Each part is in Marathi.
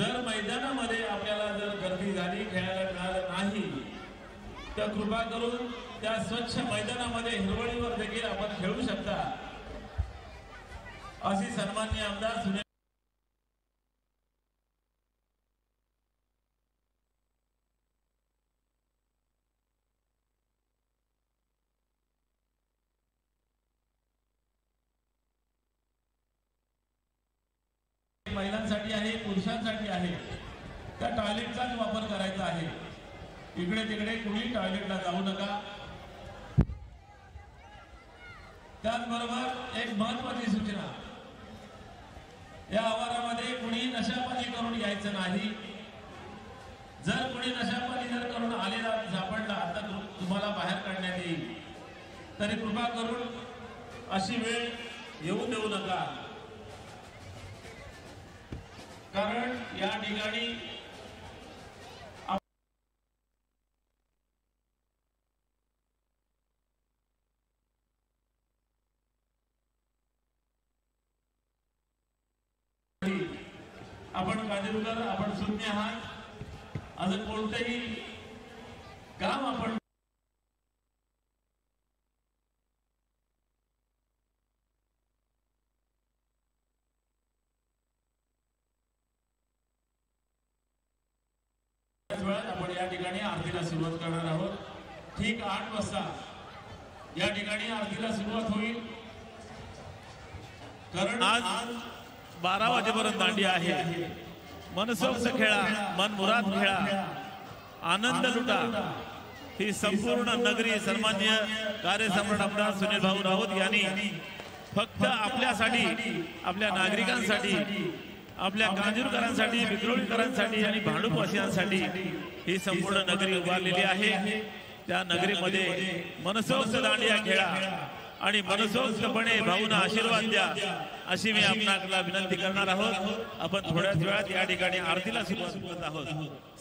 जर मैदानामध्ये आपल्याला जर गर्दी झाली खेळायला मिळालं नाही तर कृपा करून त्या स्वच्छ मैदानामध्ये हिरवळीवर देखील आपण खेळू शकता. अशी सन्मान्य आमदार सुनील महिलांसाठी आहे करण्यासाठी आहे. त्या टॉयलेटचाच वापर करायचा आहे. इकडे तिकडे कुणी टॉयलेटला जाऊ नका. त्याचबरोबर एक महत्वाची सूचना. या आवारामध्ये कुणी नशापानी करून यायचं नाही. जर कुणी नशापानी जर करून आलेला सापडला तर तुम्हाला बाहेर काढण्यात येईल. तरी कृपा करून अशी वेळ येऊ देऊ नका. कारण या ठिकाणी आपण काजूकर आपण शून्य आहात. अजून कोणतंही काम आपण त्याच वेळात आपण या ठिकाणी आरतीला सुरुवात करणार आहोत. ठीक आठ वाजता. या ठिकाणी आरतीला सुरुवात होईल. कारण आज बारा वाजेपर्यंत दांडी आहे. मनसोक्त खेळा मन मुराद खेळा. आनंद लुटा. ही संपूर्ण नगरी सन्मान्य कार्यसम्राट आमदार सुनील भाऊ राऊत यांनी फक्त आपल्यासाठी आपल्या नागरिकांसाठी आपल्या गांजूरकरांसाठी विक्रोळीकरांसाठी आणि भांडूपवासियांसाठी ही संपूर्ण नगरी उभारलेली आहे. त्या नगरीमध्ये मनसोक्त दांडिया खेळा आणि मनसोक्तपणे भाऊना आशीर्वाद द्या अशी मी आपणाला विनंती करणार आहोत. आपण थोड्याच वेळात या ठिकाणी आरतीला सुरुवात करत आहोत.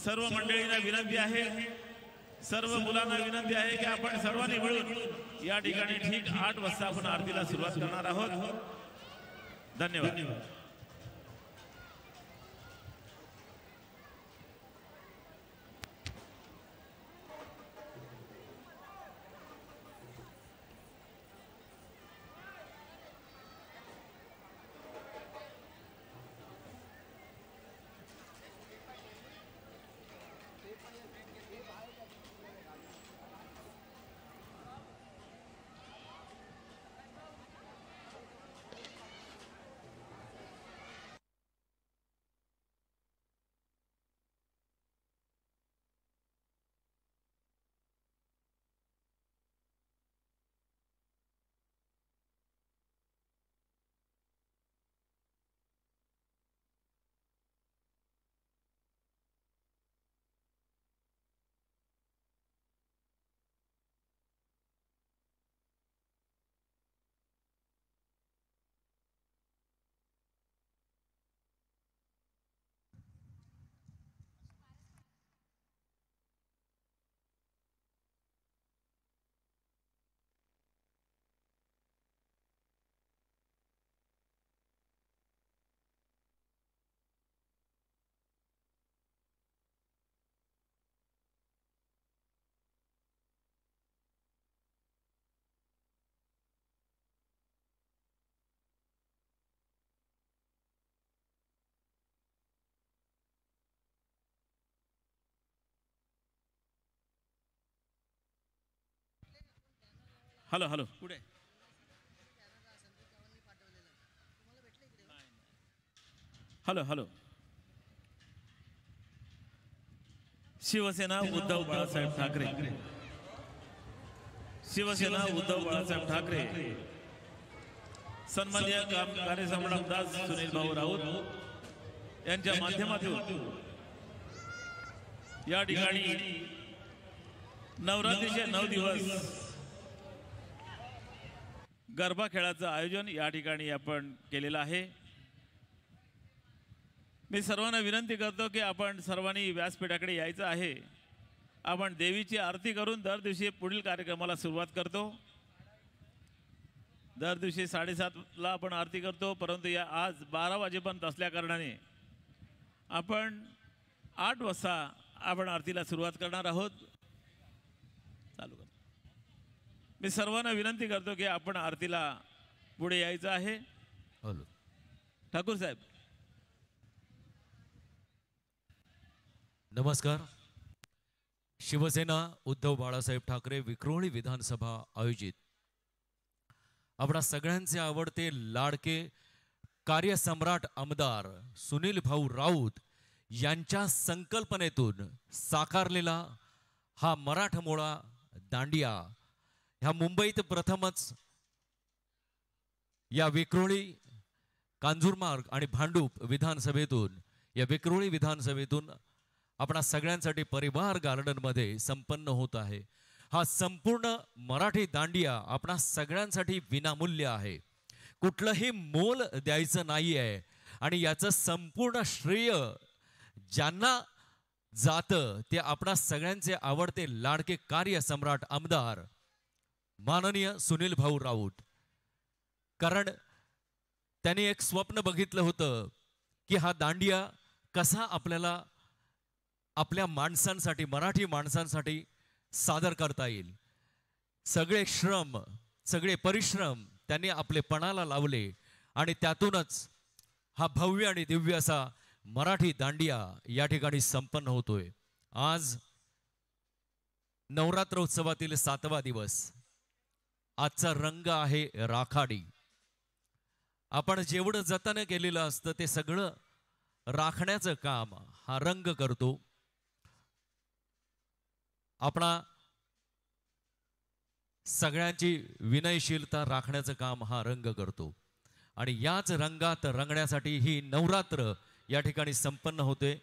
सर्व मंडळींना विनंती आहे. सर्व मुलांना विनंती आहे की आपण सर्वांनी मिळून या ठिकाणी ठीक आठ वाजता आपण आरतीला सुरुवात करणार आहोत. धन्यवाद. Hello hello. पुढे. Hello hello. शिवसेना उद्धव बाळासाहेब ठाकरे. शिवसेना उद्धव बाळासाहेब ठाकरे. सन्मान्य काम कार्यसम्राट आमदार सुनील भाऊ राऊत यांच्या माध्यमातून या ठिकाणी नवरात्रीचे नऊ दिवस गरबा खेळाचं आयोजन या ठिकाणी आपण केलेलं आहे. मी सर्वांना विनंती करतो की आपण सर्वांनी व्यासपीठाकडे यायचं आहे. आपण देवीची आरती करून दर दिवशी पुढील कार्यक्रमाला सुरुवात करतो. दर दिवशी साडेसातला आपण आरती करतो परंतु या आज बारा वाजेपर्यंत असल्याकारणाने आपण आठ वाजता आपण आरतीला सुरुवात करणार आहोत चालू कर मी सर्वांना विनंती करतो की आपण आरतीला पुढे यायचं आहे. हॅलो. ठाकूर साहेब. नमस्कार. शिवसेना उद्धव बाळासाहेब ठाकरे विक्रोळी विधानसभा आयोजित. आपणा सगळ्यांचे आवडते लाडके कार्यसम्राट आमदार सुनील भाऊ राऊत यांच्या संकल्पनेतून साकारलेला हा मराठमोळा दांडिया. ह्या मुंबईत प्रथमच या विक्रोळी कांजूरमार्ग आणि भांडूप विधानसभेतून या विक्रोळी विधानसभेतून आपणा सगळ्यांसाठी परिवार गार्डनमध्ये संपन्न होत आहे. हा संपूर्ण मराठी दांडिया आपणा सगळ्यांसाठी विनामूल्य आहे. कुठलंही मोल द्यायचं नाही आहे आणि याचं संपूर्ण श्रेय ज्यांना जातं ते आपणा सगळ्यांचे आवडते लाडके कार्य सम्राट आमदार माननीय सुनील भाऊ राऊत. कारण त्यांनी एक स्वप्न बघितलं होतं की हा दांडिया कसा आपल्याला आपल्या माणसांसाठी मराठी माणसांसाठी सादर करता येईल. सगळे श्रम सगळे परिश्रम त्यांनी आपले पणाला लावले आणि त्यातूनच हा भव्य आणि दिव्य असा मराठी दांडिया या ठिकाणी संपन्न होतोय. आज नवरात्र उत्सवातील सातवा दिवस. आजचा रंग आहे राखाडी. आपण जेवढं जतन केलेलं असतं ते सगळं राखण्याचं काम हा रंग करतो. आपणा सगळ्यांची विनयशीलता राखण्याचं काम हा रंग करतो. आणि याच रंगात रंगण्यासाठी ही नवरात्र या ठिकाणी संपन्न होते.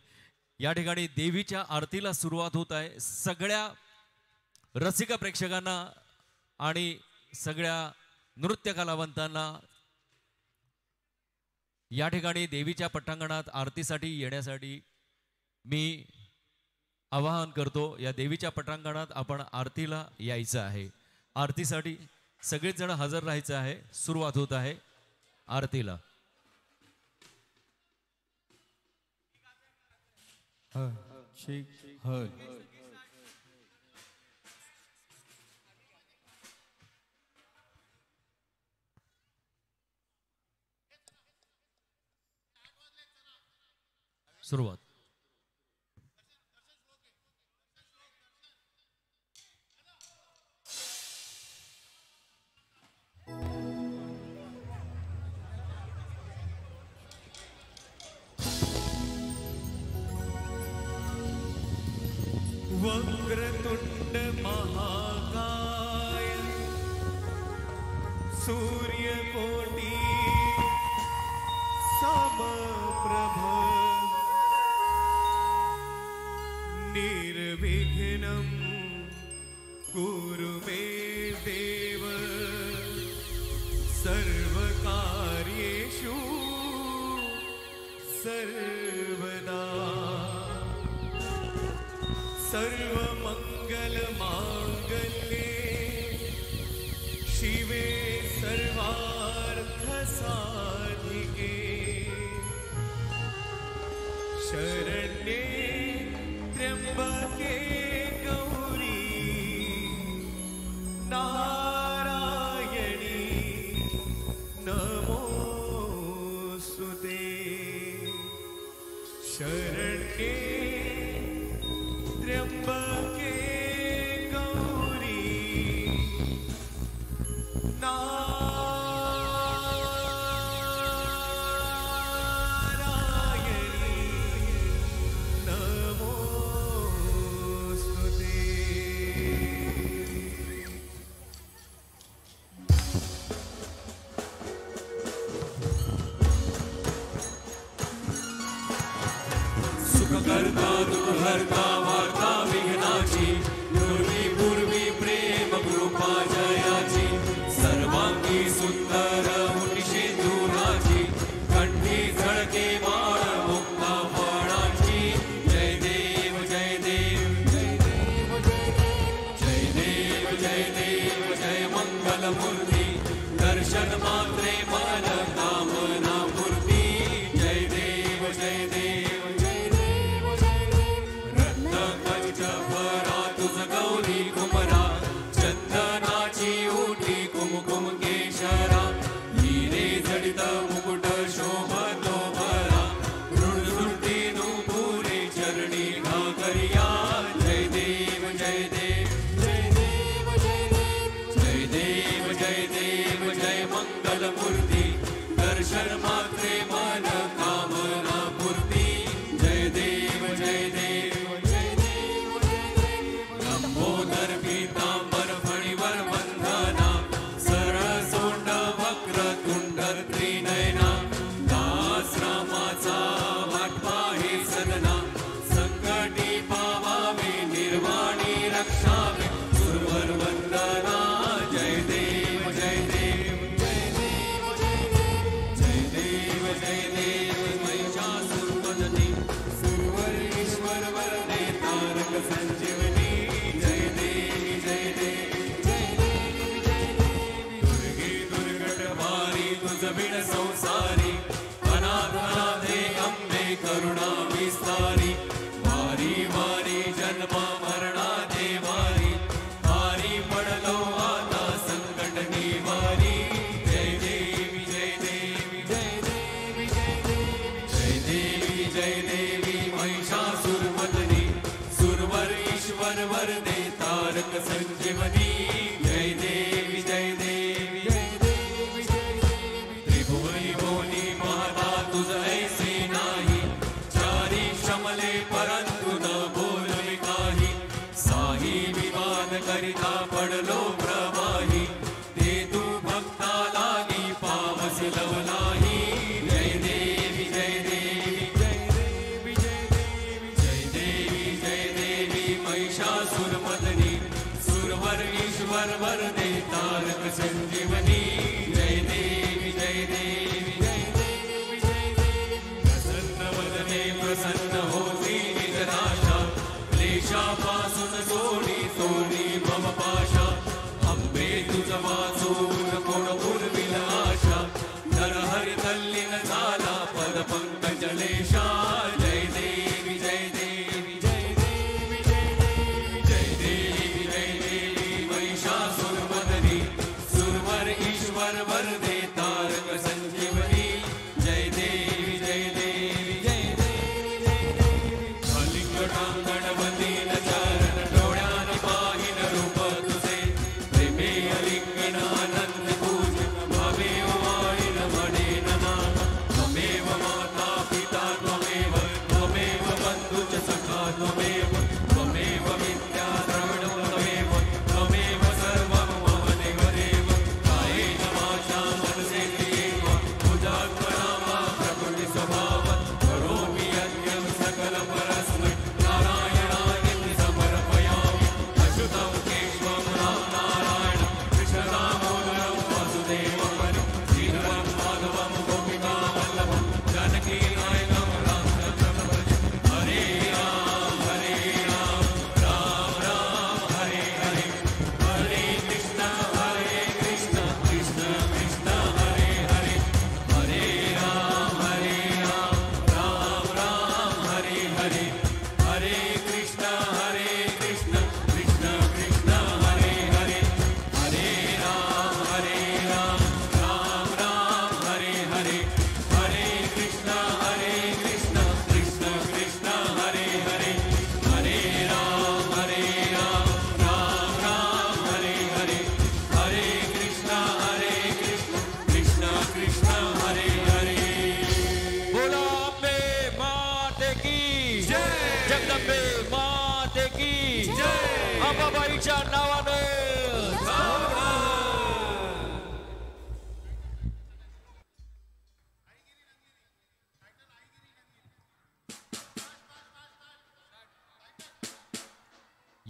या ठिकाणी देवीच्या आरतीला सुरुवात होत आहे. सगळ्या रसिक प्रेक्षकांना आणि सगळ्या नृत्य कलावंतांना या ठिकाणी देवीच्या पटांगणात आरतीसाठी येण्यासाठी मी आवाहन करतो या देवीच्या पटांगणात आपण आरतीला यायचं आहे. आरतीसाठी सगळेच जण हजर राहायचं आहे सुरुवात होत आहे आरतीला. हर. सुरुवात Whoa. कुरु मे ी जय देवी जय देवी जय देवी जय देवी जय देवी महिषा सुरमदी सुरवर ईश्वर वर तारक संजीवनी। करिता पडलो.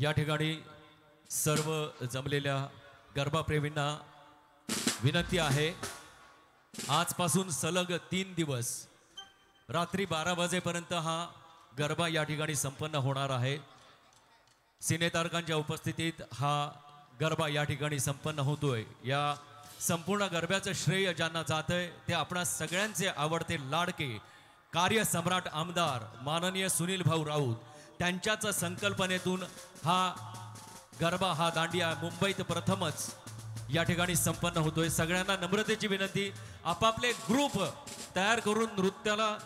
या ठिकाणी सर्व जमलेल्या गरबाप्रेमींना विनंती आहे. आजपासून सलग तीन दिवस रात्री बारा वाजेपर्यंत हा गरबा या ठिकाणी संपन्न होणार आहे. सिनेतारकांच्या उपस्थितीत हा गरबा या ठिकाणी संपन्न होतोय. या संपूर्ण गरब्याचं श्रेय ज्यांना जात आहे ते आपणा सगळ्यांचे आवडते लाडके कार्यसम्राट आमदार माननीय सुनील भाऊ राऊत त्यांच्याच संकल्पनेतून हा गरबा हा दांडिया मुंबईत प्रथमच या ठिकाणी संपन्न होतोय. सगळ्यांना नम्रतेची विनंती आपापले ग्रुप तयार करून नृत्याला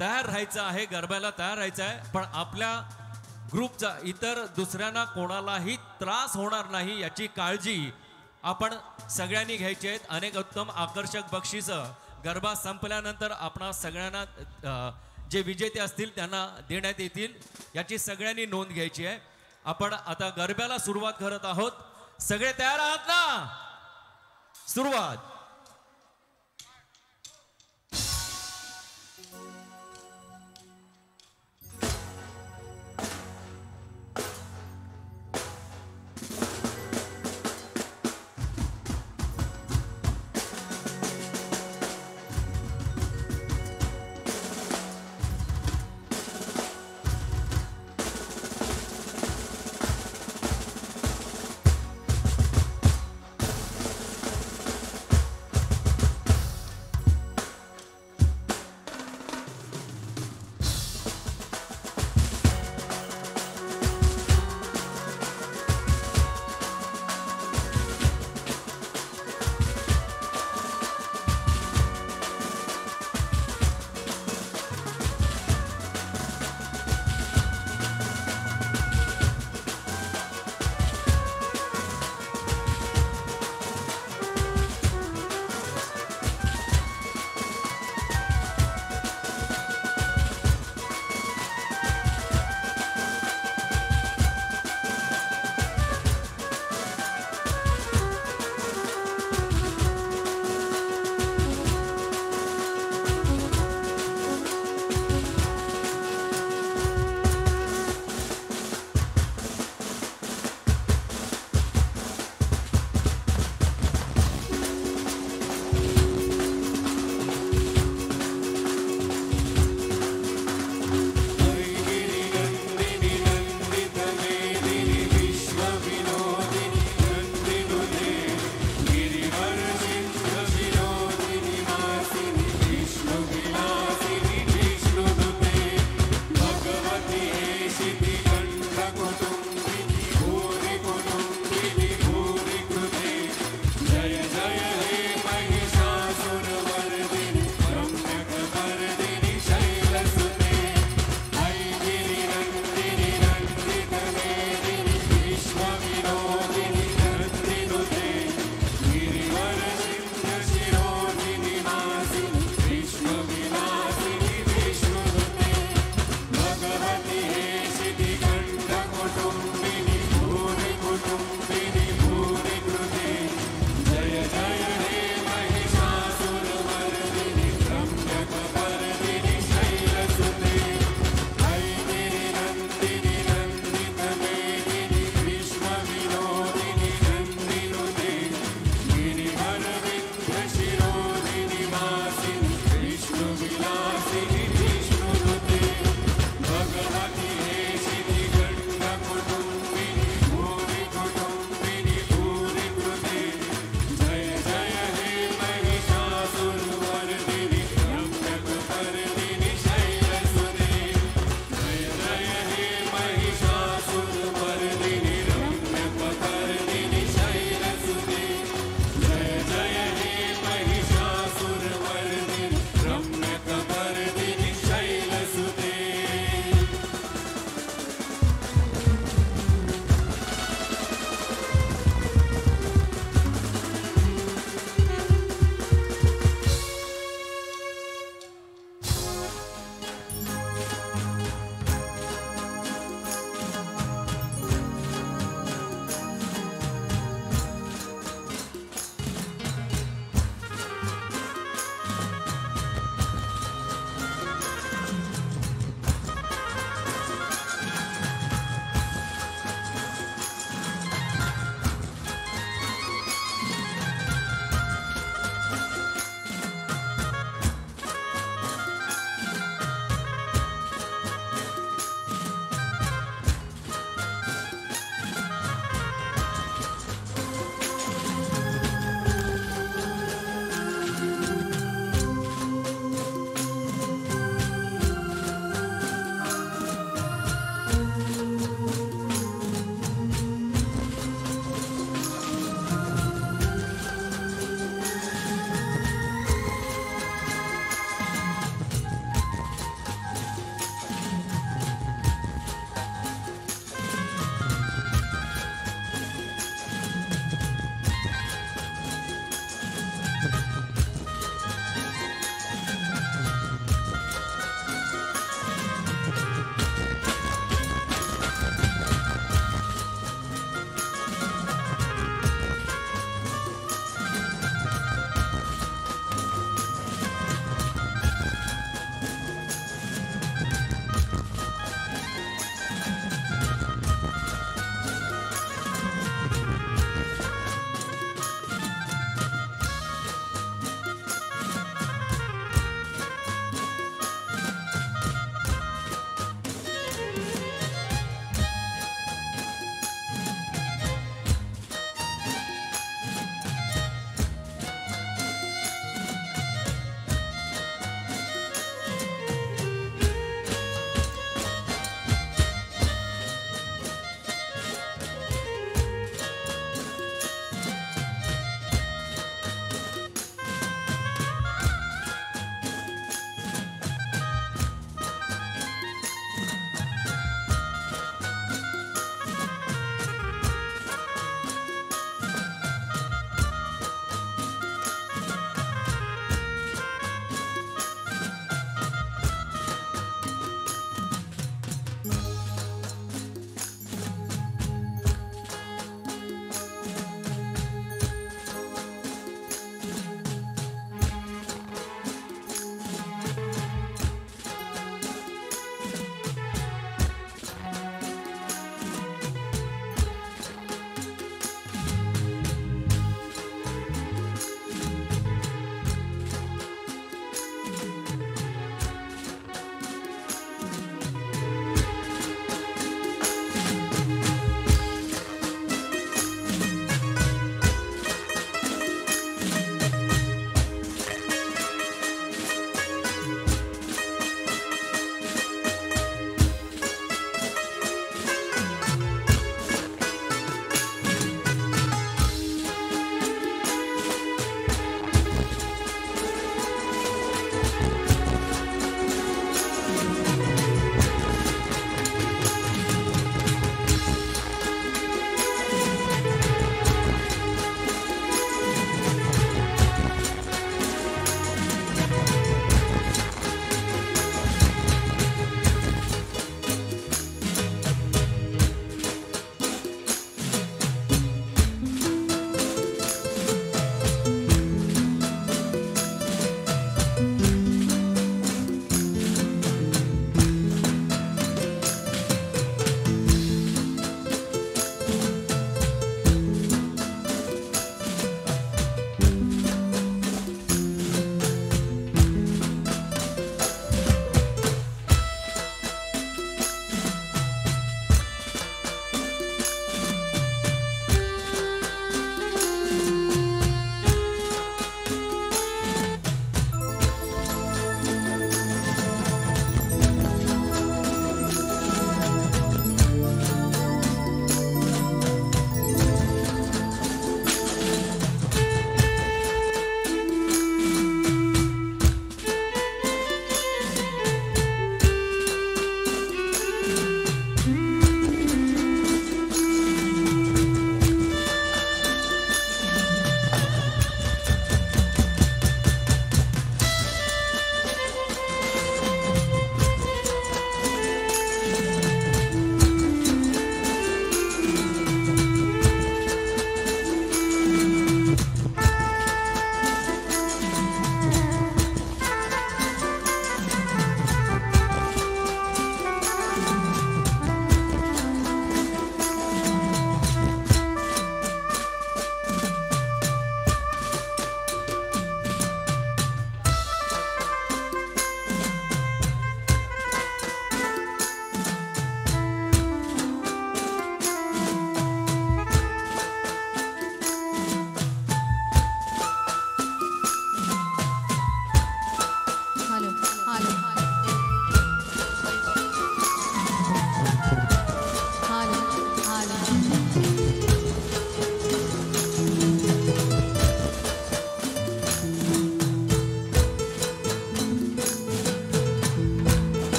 तयार राहायचं आहे गरब्याला तयार राहायचं आहे पण आपल्या ग्रुपचा इतर दुसऱ्यांना कोणालाही त्रास होणार नाही याची काळजी आपण सगळ्यांनी घ्यायची आहेत अनेक उत्तम आकर्षक बक्षिसं. गरबा संपल्यानंतर आपण सगळ्यांना जे विजेते असतील त्यांना देण्यात येतील याची सगळ्यांनी नोंद घ्यायची आहे. आपण आता गरब्याला सुरुवात करत आहोत. सगळे तयार आहात ना? सुरुवात.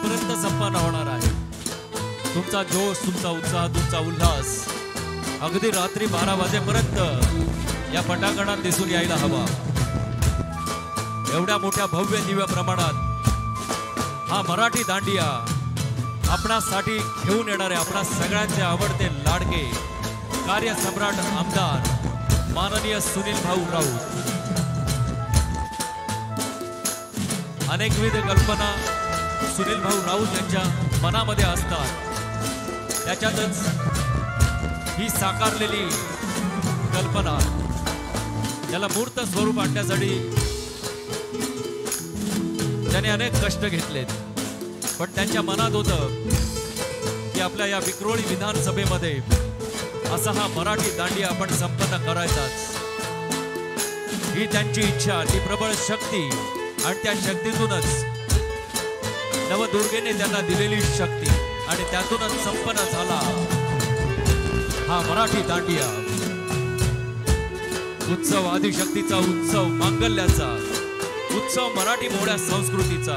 वाजेपर्यंत संपन्न होणार आहे. तुमचा जोश तुमचा उत्साह तुमचा उल्हास अगदी रात्री बारा वाजेपर्यंत या पटांगणात दिसून यायला हवा. एवढ्या मोठ्या भव्य दिव्य प्रमाणात हा मराठी दांडिया आपणासाठी घेऊन येणारे आपणा सगळ्यांचे आवडते लाडके कार्यसम्राट आमदार माननीय सुनील भाऊ राऊत. अनेकविध कल्पना सुनील भाऊ राऊत यांच्या मनामध्ये असतात. त्याच्यातच ही साकारलेली कल्पना त्याला मूर्त स्वरूप आणण्यासाठी त्याने अनेक कष्ट घेतलेत. पण त्यांच्या मनात होतं की आपल्या या विक्रोळी विधानसभेमध्ये असा हा मराठी दांडी आपण संपन्न करायचाच. ही त्यांची इच्छा ती प्रबळ शक्ती आणि त्या शक्तीतूनच नवदुर्गेने त्यांना दिलेली शक्ती आणि त्यातूनच संपन्न झाला हा मराठी दांडिया. उत्सव आदिशक्तीचा उत्सव मांगल्याचा उत्सव मराठी मोड्या संस्कृतीचा.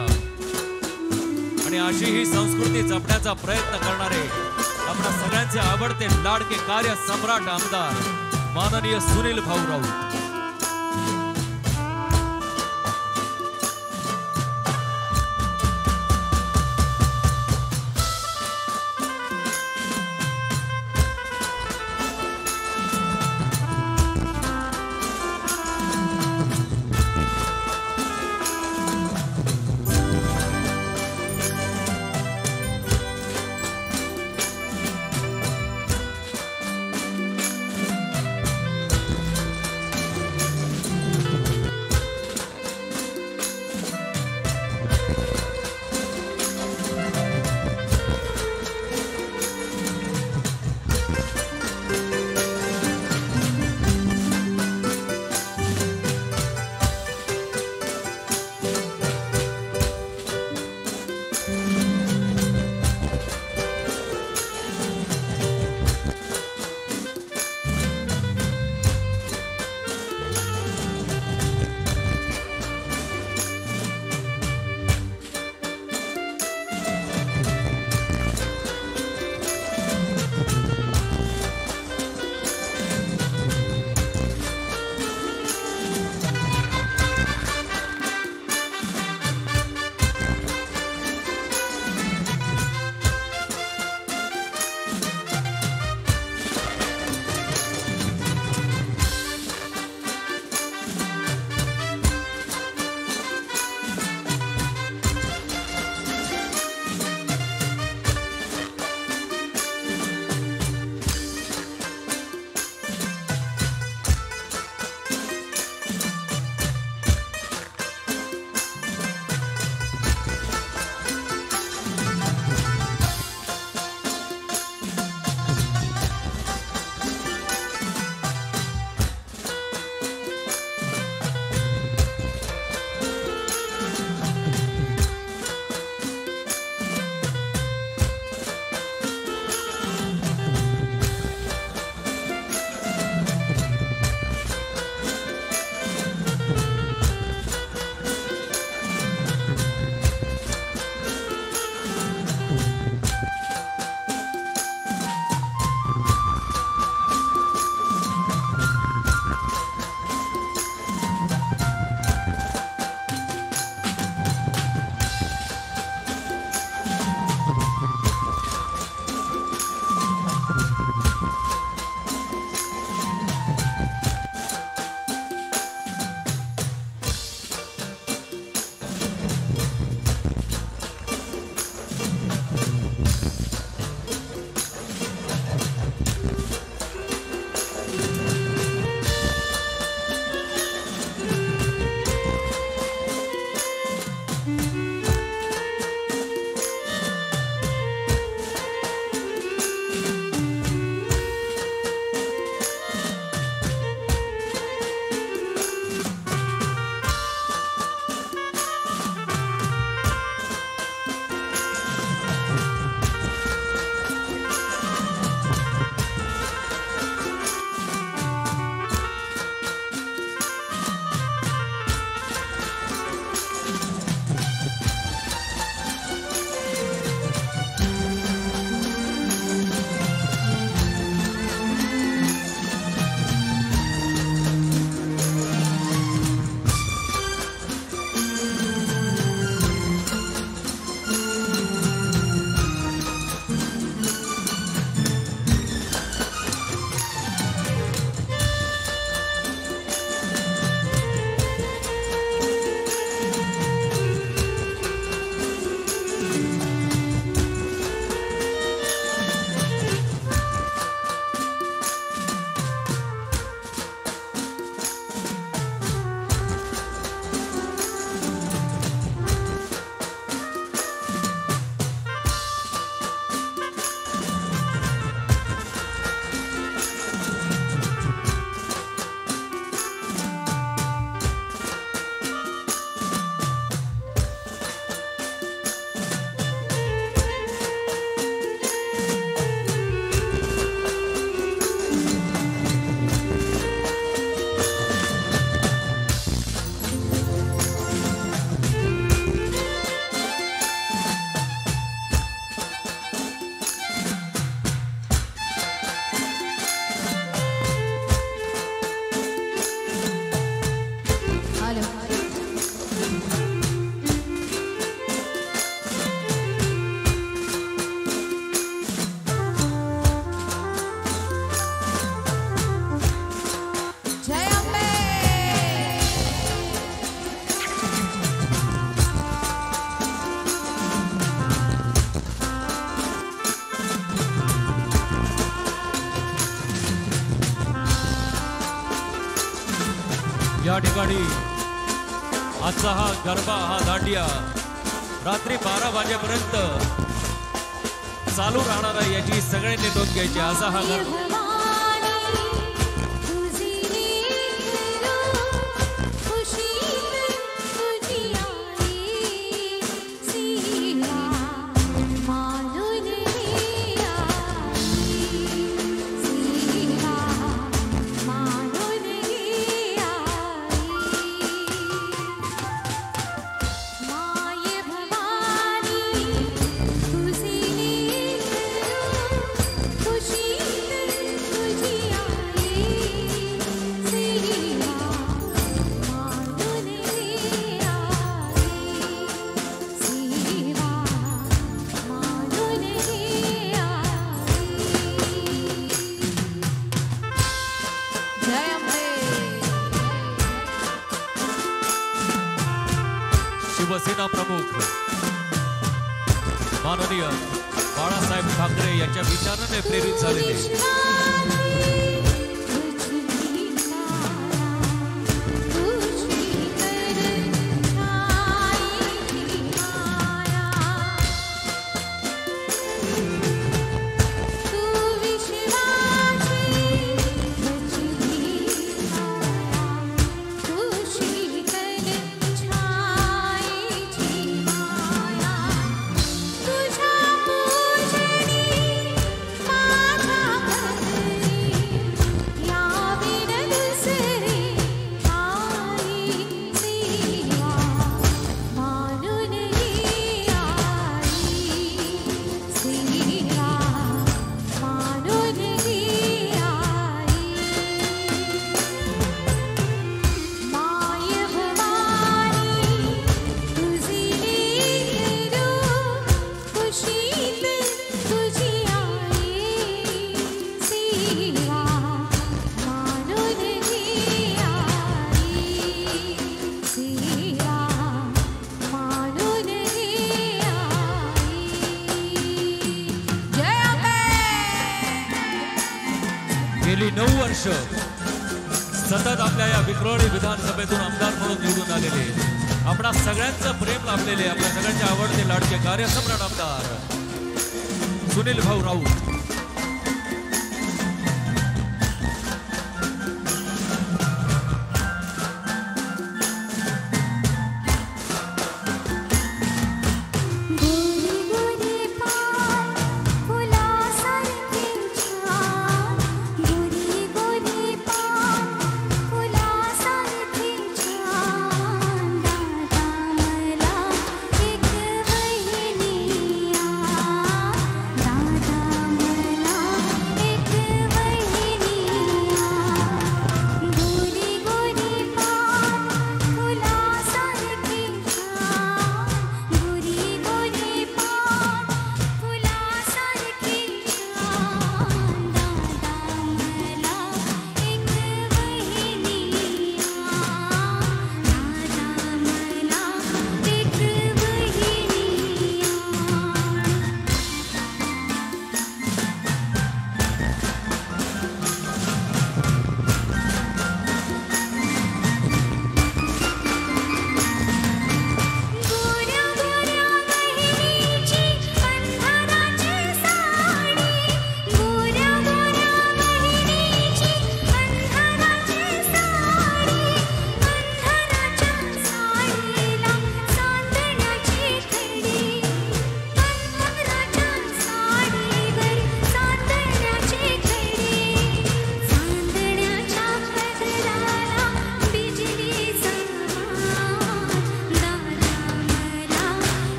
आणि अशी ही संस्कृती जपण्याचा प्रयत्न करणारे आपल्या सगळ्यांचे आवडते लाडके कार्य सम्राट आमदार माननीय सुनील भाऊ आमचा हा गरबा हा दांडिया रात्री बारा वाजेपर्यंत चालू राहणार आहे याची सगळ्यांनी नोंद घ्यायची. असा हा garba.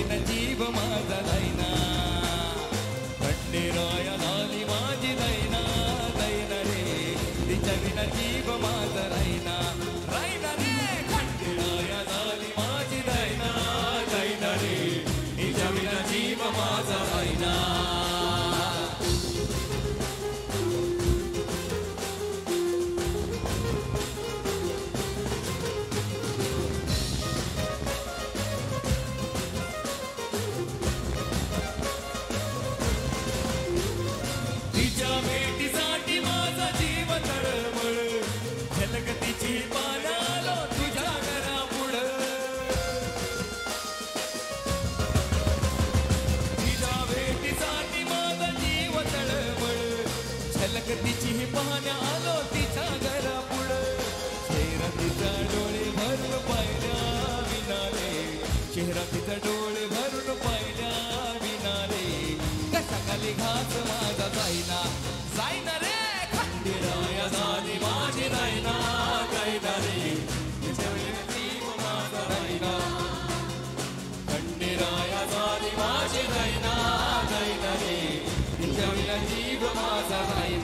Happy Medina. gaina zaina re khandira ya zani maji daina gaina re Jai Jai Jai Jai Jai Jai Jai Jai Jai Jai Jai Jai Jai Jai Jai Jai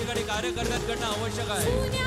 ठिकाणी कार्यकर्त्यांकडनं आवश्यक आहे.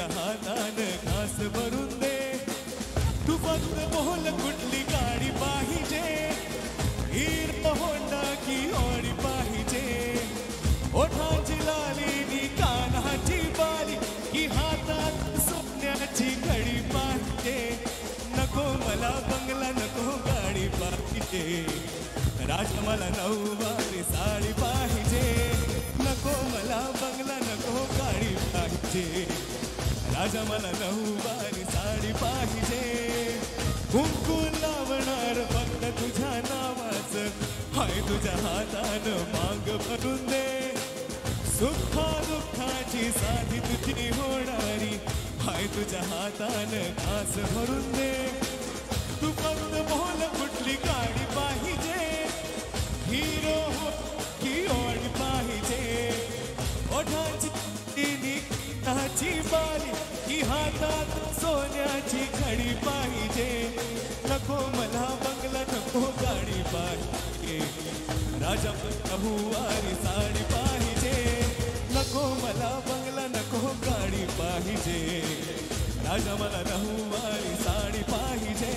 हातानं घास भरून दे. तू फक्त बोल कुठली गाडी पाहिजे. हीर होंडा की ओढी पाहिजे. ओठाची लाली कानाची बाली की हातात सोन्याची घडी पाहिजे नको मला बंगला, नको गाडी पाहिजे. राज मला नऊवारी साडी पाहिजे. नको मला बंगला, नको गाडी पाहिजे. राजा मला नऊवारी साडी पाहिजे. कुंकू लावणार फक्त तुझ्या नावाचं. हाय तुझ्या हातानं मांग भरून दे. सुखा दुःखाची साधी तुझी होणारी. हाय तुझ्या हातानं घास भरून दे. तू फक्त बोल कुठली गाडी पाहिजे. सोन्याची बारी की हातात सोन्याची घडी पाहिजे. नको मला बंगला नको गाडी पाहिजे. राजा बहुवारी साडी पाहिजे. नको मला बंगला नको गाडी पाहिजे. राजा मला नऊवारी साडी पाहिजे.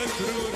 चले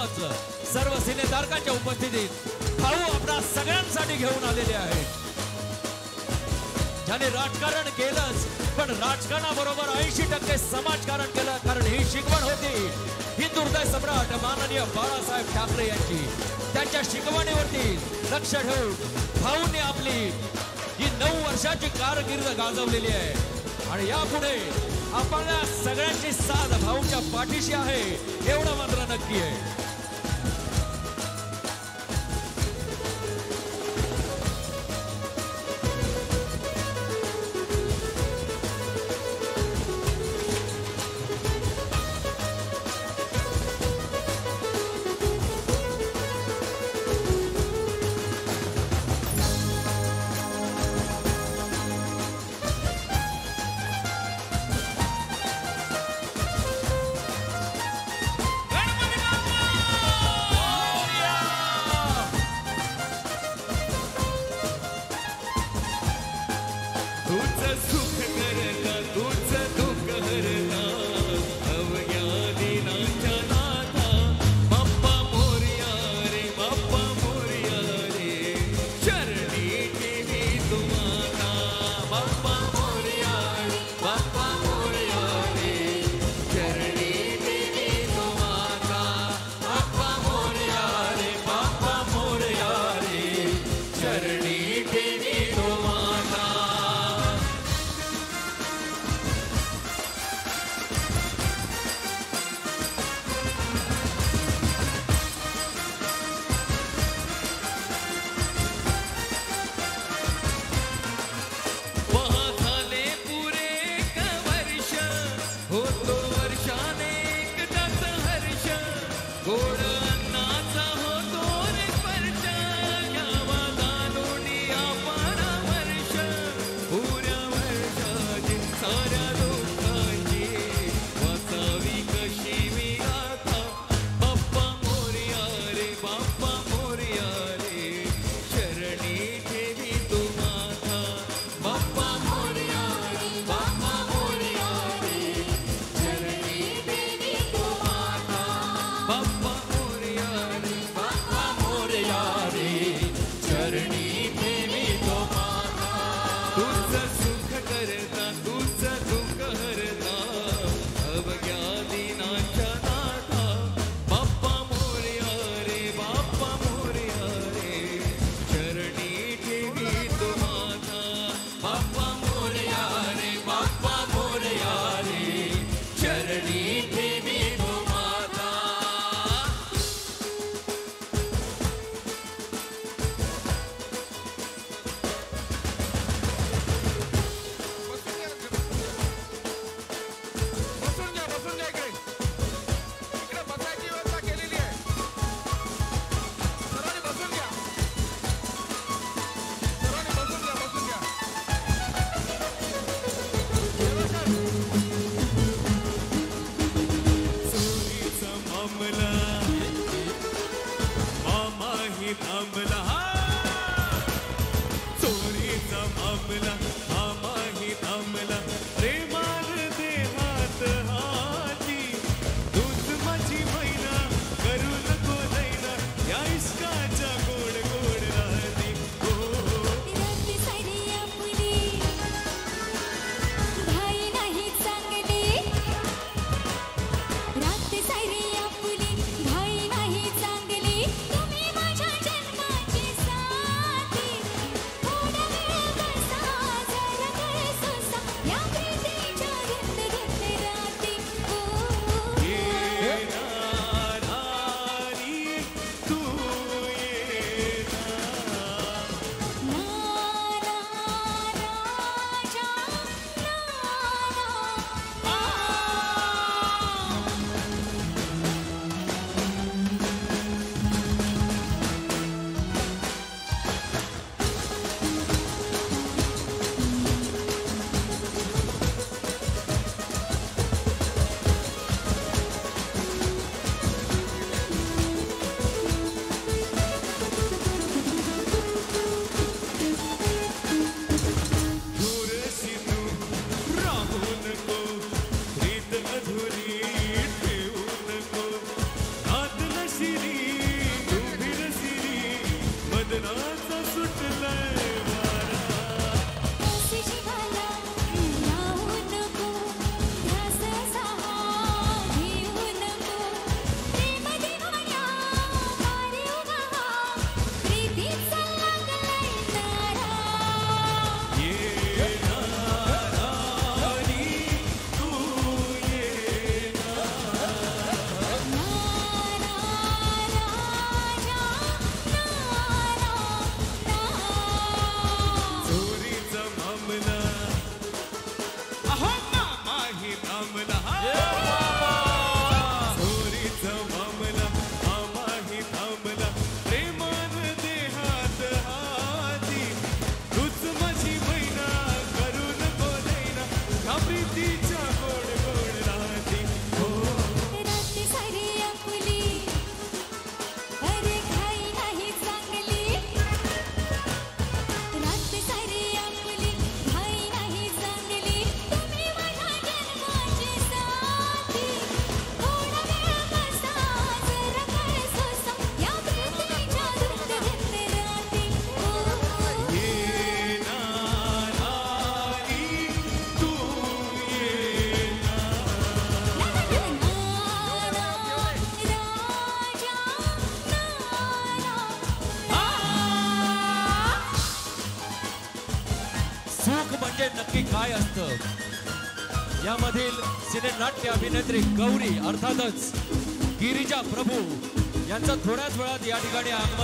कार्यक्रमाचं सर्व सिने तारकांच्या उपस्थितीत भाऊ आपणा सगळ्यांसाठी घेऊन आलेले आहेत. ज्याने राजकारण केलंच पण राजकारणाबरोबर ऐंशी टक्के समाजकारण केलं कारण ही शिकवण होती. ही दुर्दय सम्राट माननीय बाळासाहेब ठाकरे यांची. त्यांच्या शिकवणीवरती लक्ष ठेवून भाऊने आपली ही नऊ वर्षाची कारकिर्द गाजवलेली आहे. आणि यापुढे आपल्या सगळ्यांची साथ भाऊच्या पाठीशी आहे एवढं मात्र नक्की आहे. यामधील सिनेनाट्य अभिनेत्री गौरी अर्थातच गिरिजा प्रभू यांचा थोड्याच वेळात या ठिकाणी आगमन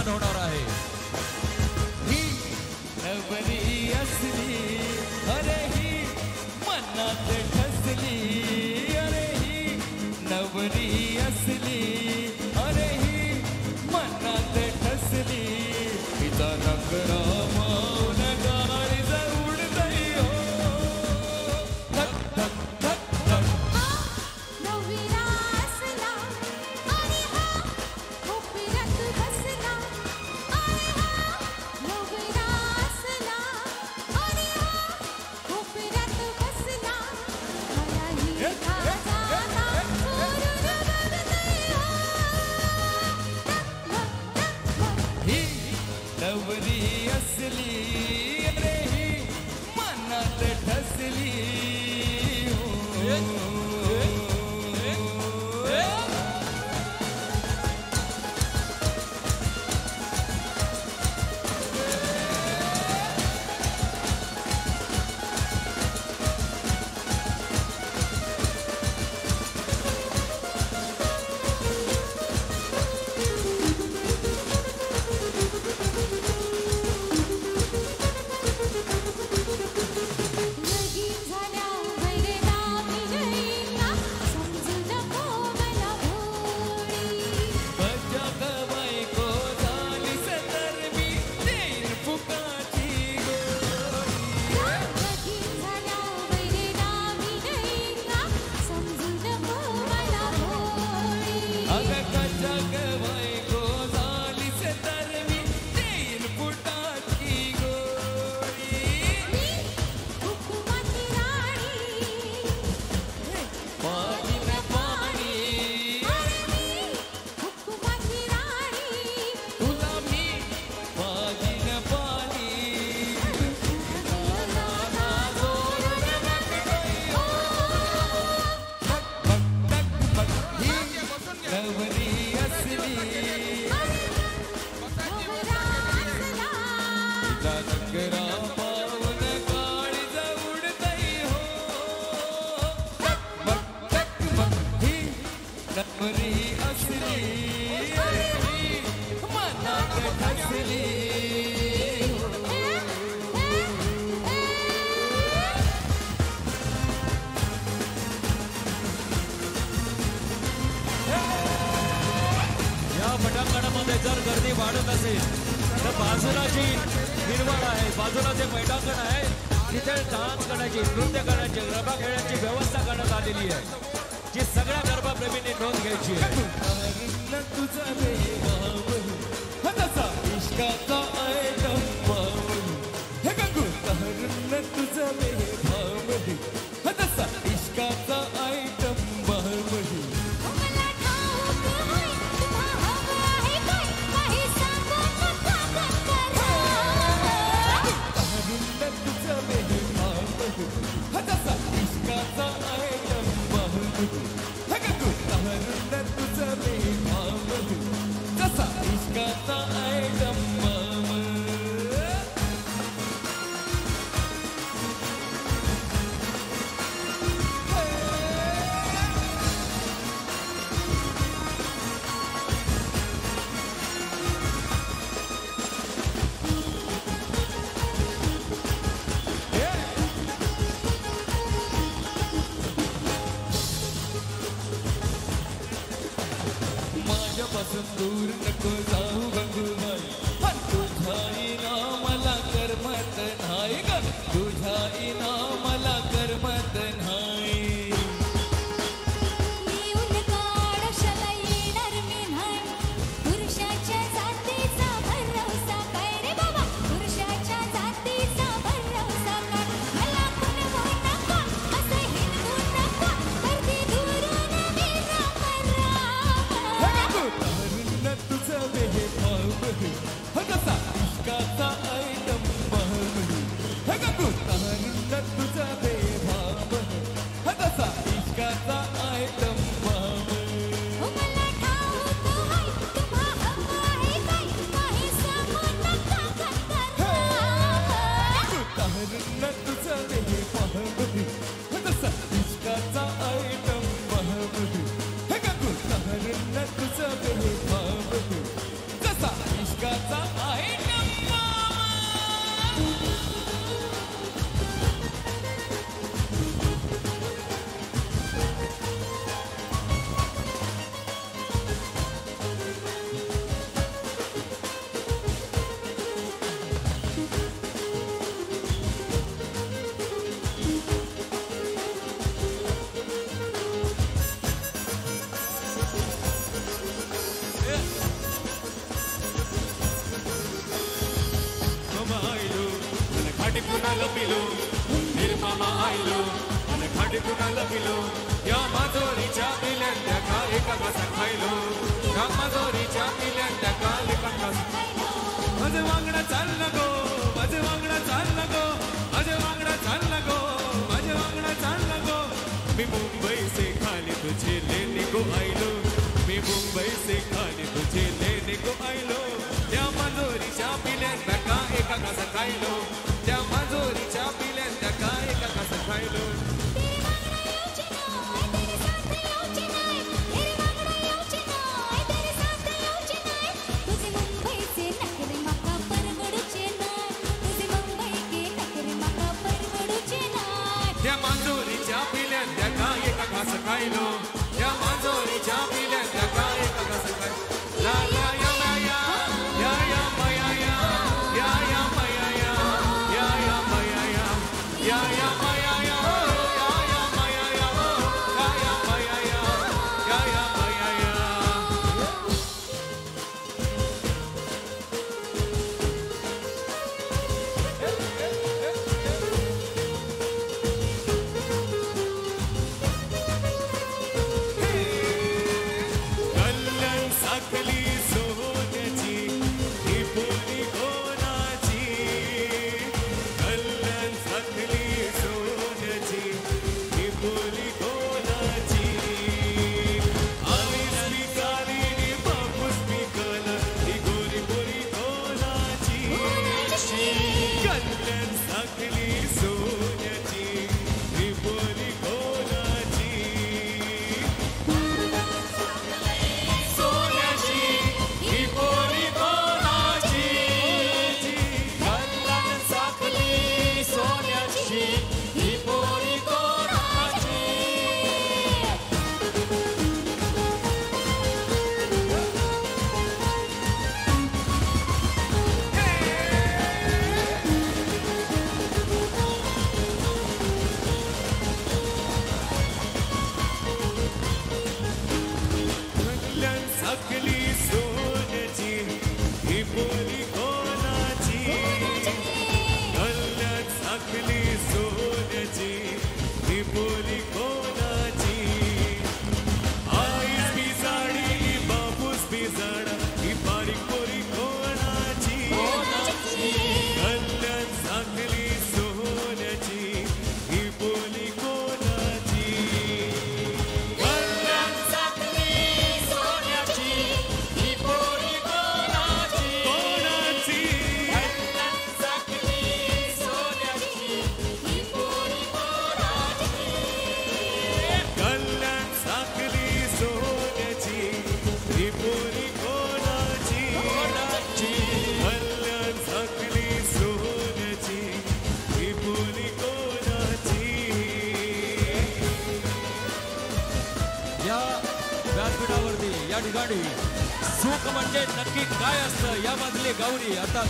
गौरी अर्थात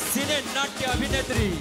सिने नाट्य अभिनेत्री.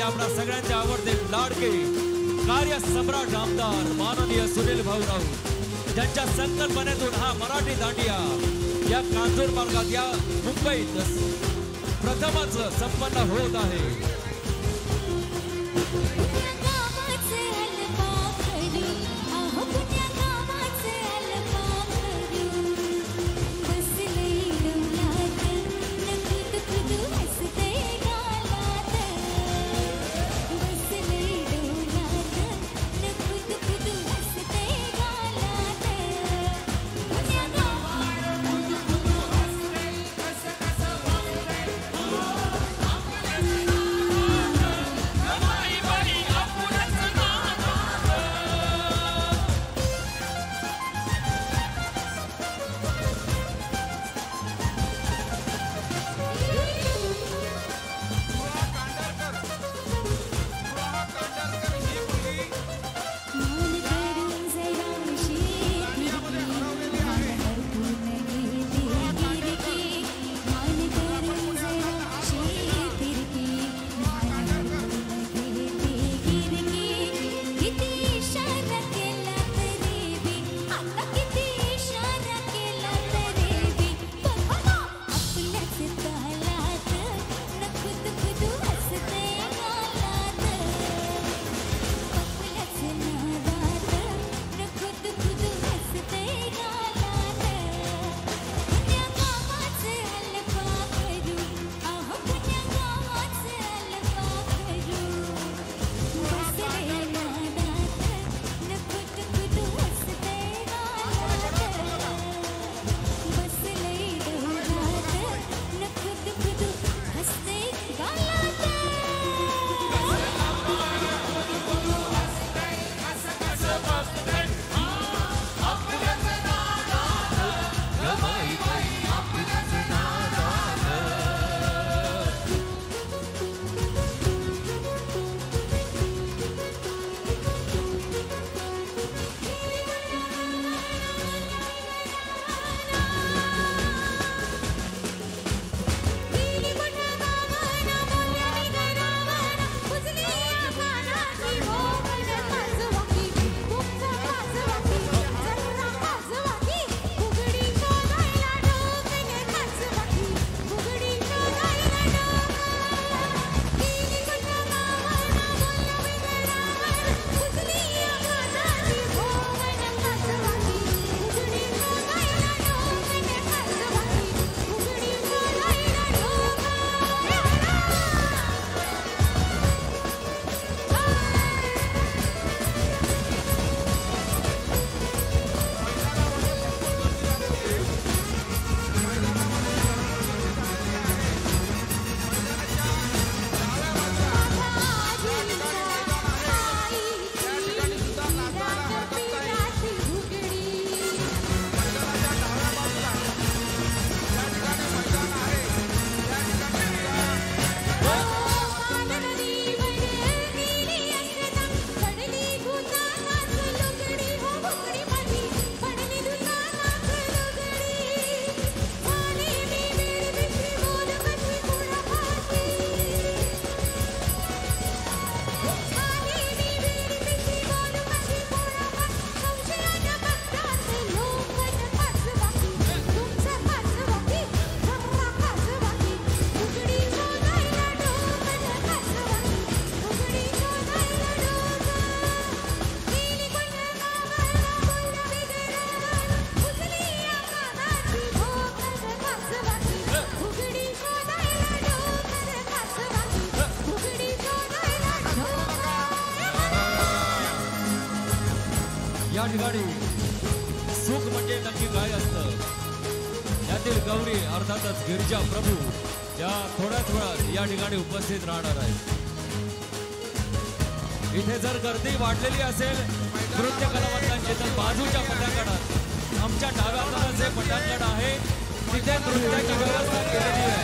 ते आपल्या सगळ्यांचे आवडते लाडके कार्य सम्राट आमदार माननीय सुनील भाऊ त्यांच्या संकल्पनेतून हा मराठी दांडिया या कांजूर मार्गात या मुंबईत प्रथमच संपन्न होत आहे. गिरिजा प्रभू या थोड्याच वेळात या ठिकाणी उपस्थित राहणार आहे इथे जर गर्दी वाढलेली असेल नृत्य कलावंतांची तर बाजूच्या पटांगणात आमच्या डाव्या जे पटांगण आहे तिथे नृत्याची व्यवस्था केलेली आहे.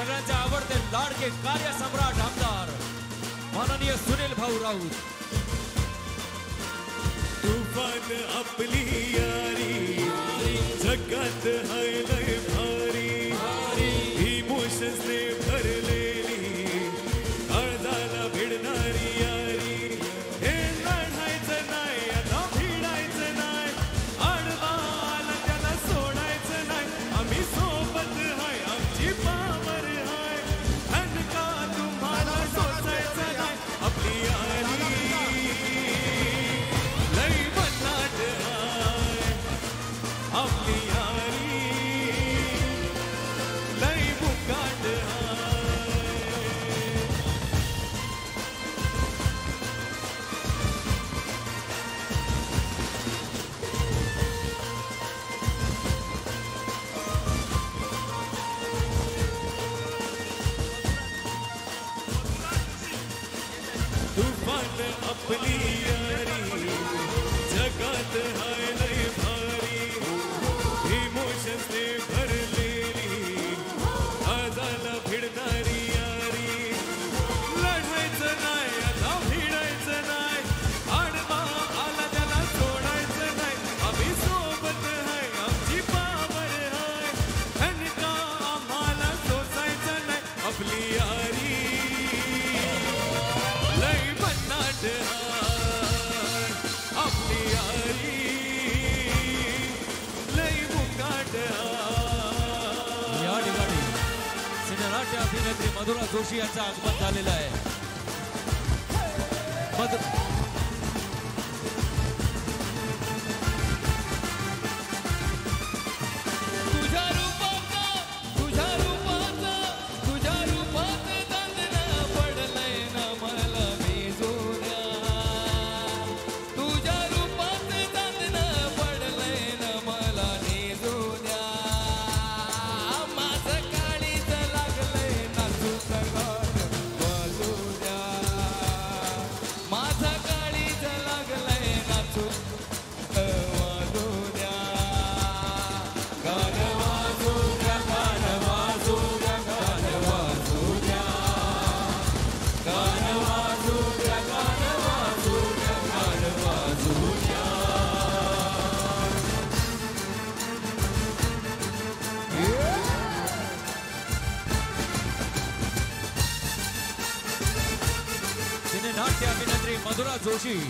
सगळ्यांचे आवडते लाडके कार्य सम्राट आमदार माननीय सुनील भाऊ Raut Yeah, talk about Dalila. 剧。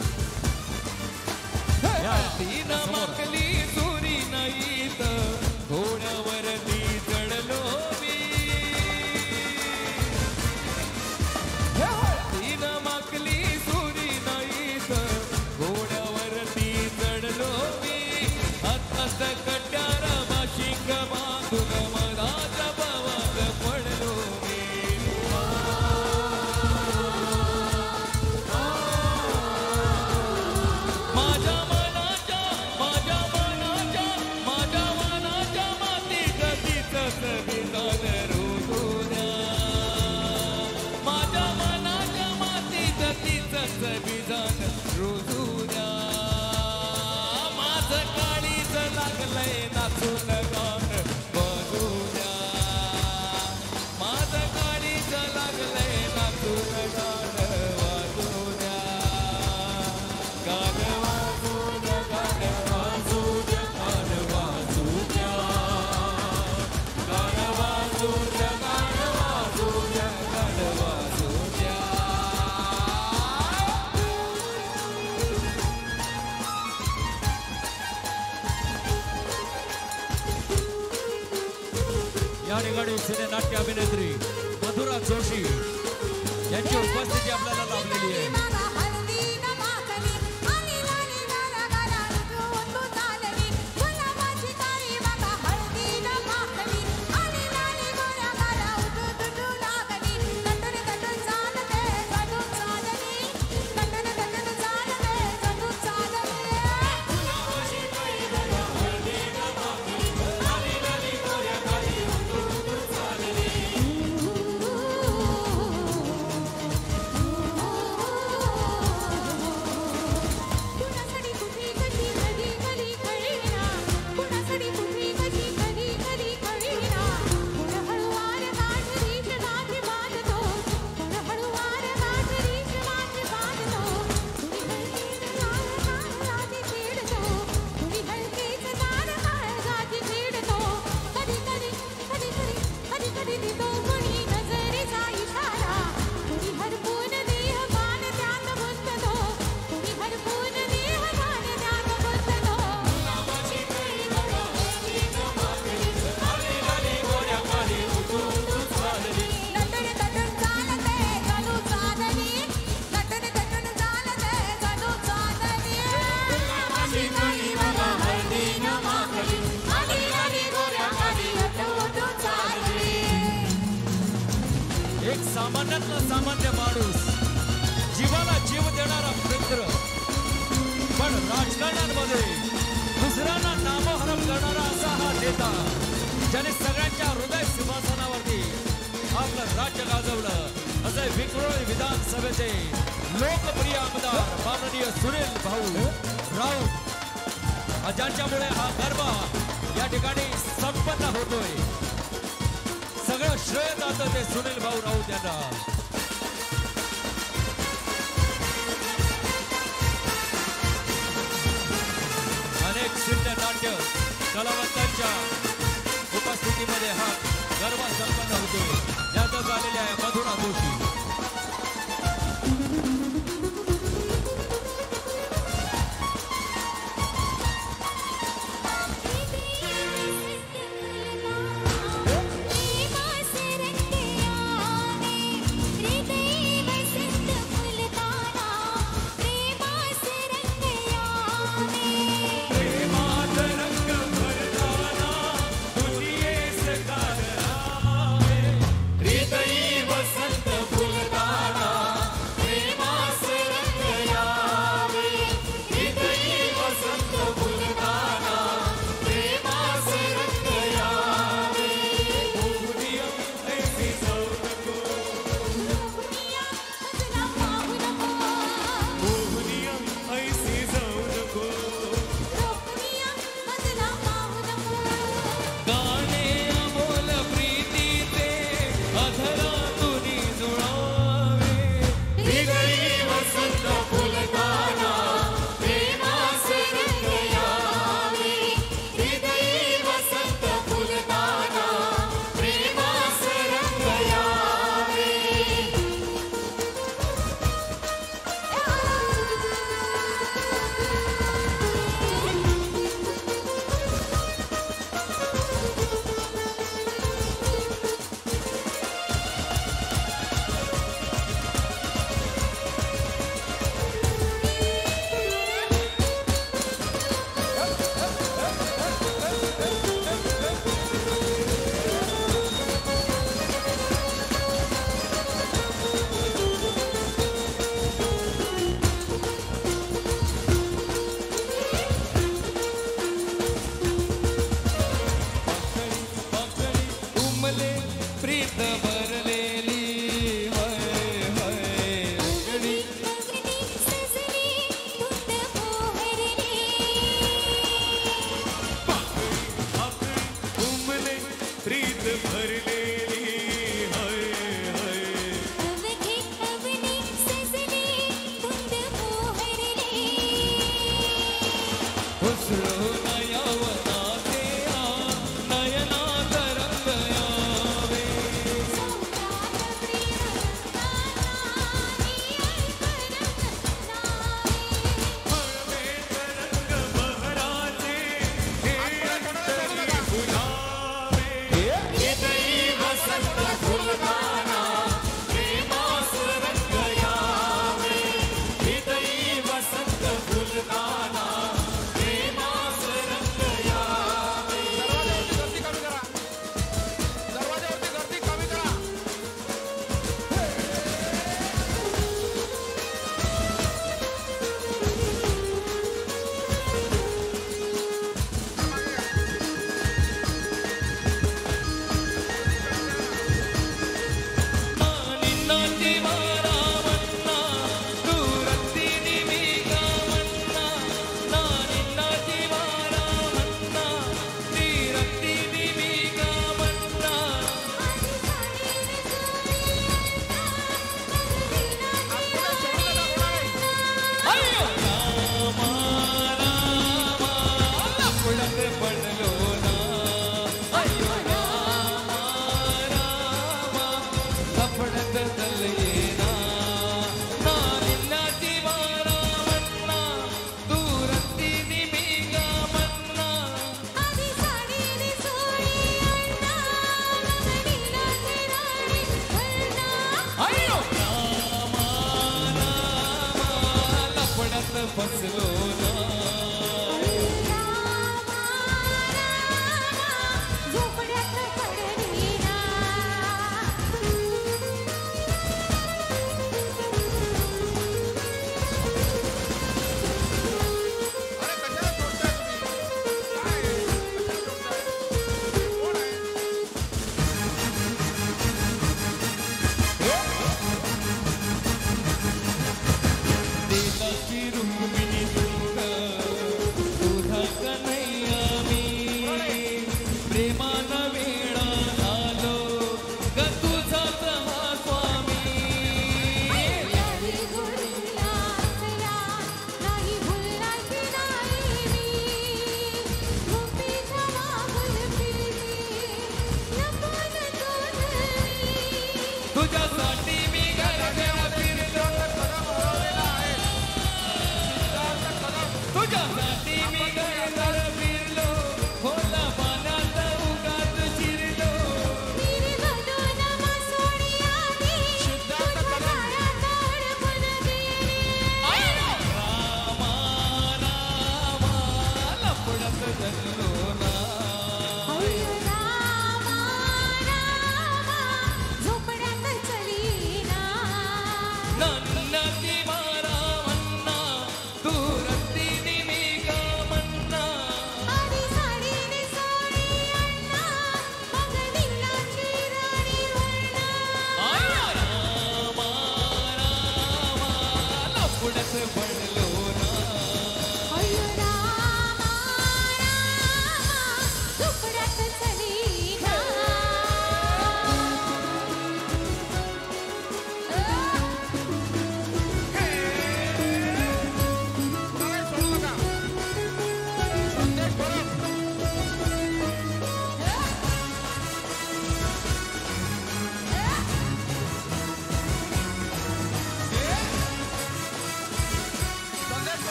प्रीत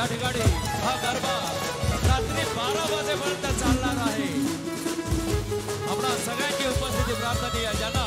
या ठिकाणी हा गरबा रात्री बारा वाजेपर्यंत चालणार आहे. आपला सगळ्यांची उपस्थिती प्रार्थनीय ज्यांना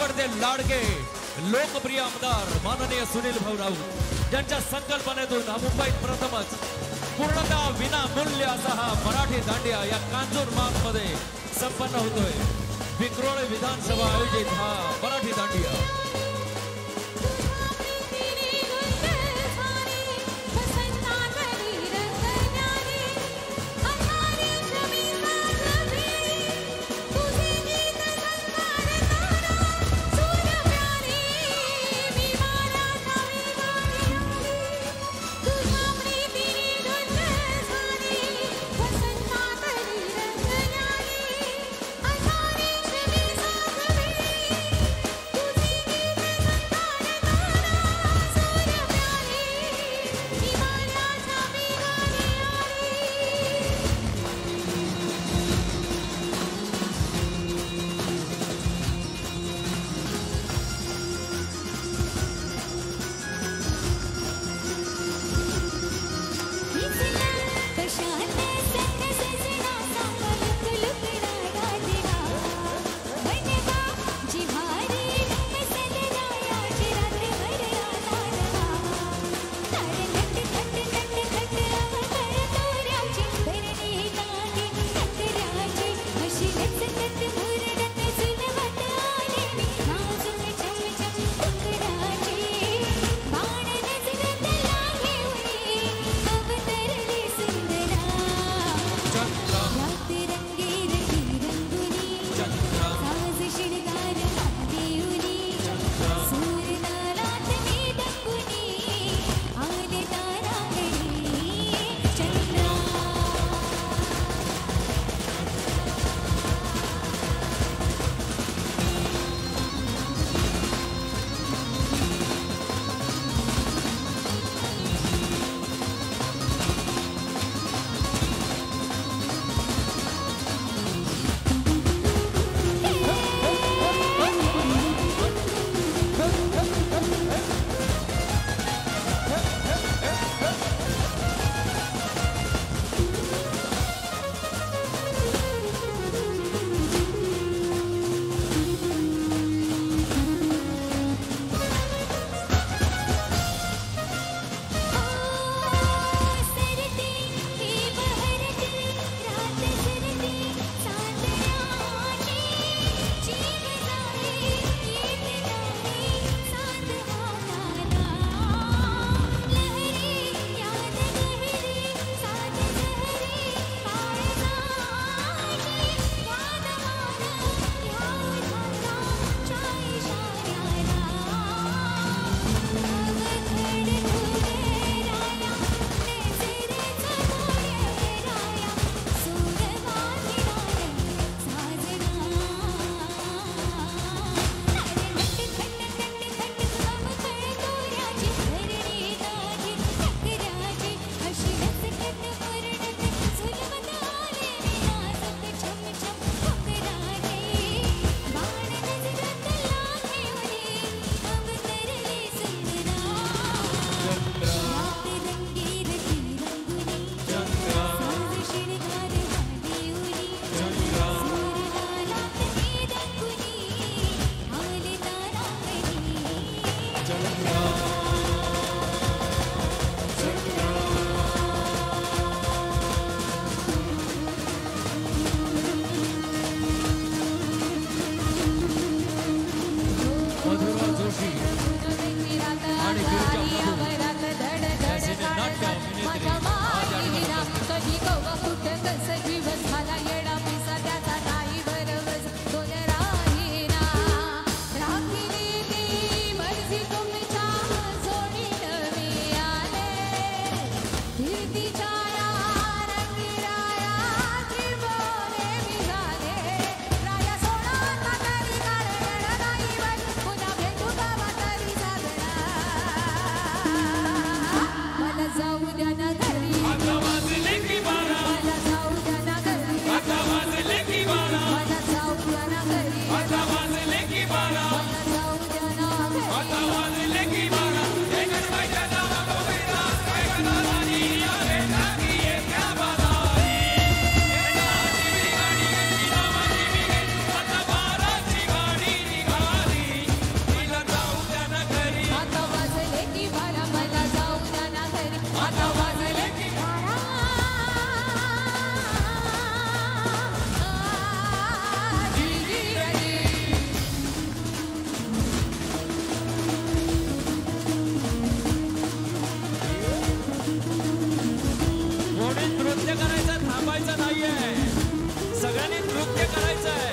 आवडते लाडके लोकप्रिय आमदार माननीय सुनील भाऊ राऊत. ज्यांच्या संकल्पनेतून हा मुंबईत प्रथमच पूर्णतः विनामूल्य असा हा मराठी दांडिया या कांजूर मार्गमध्ये संपन्न होतोय. विक्रोळ विधानसभा आयोजित हा मराठी दांडिया. करायचा नाहीये. सगळ्यांनी नृत्य करायचंय.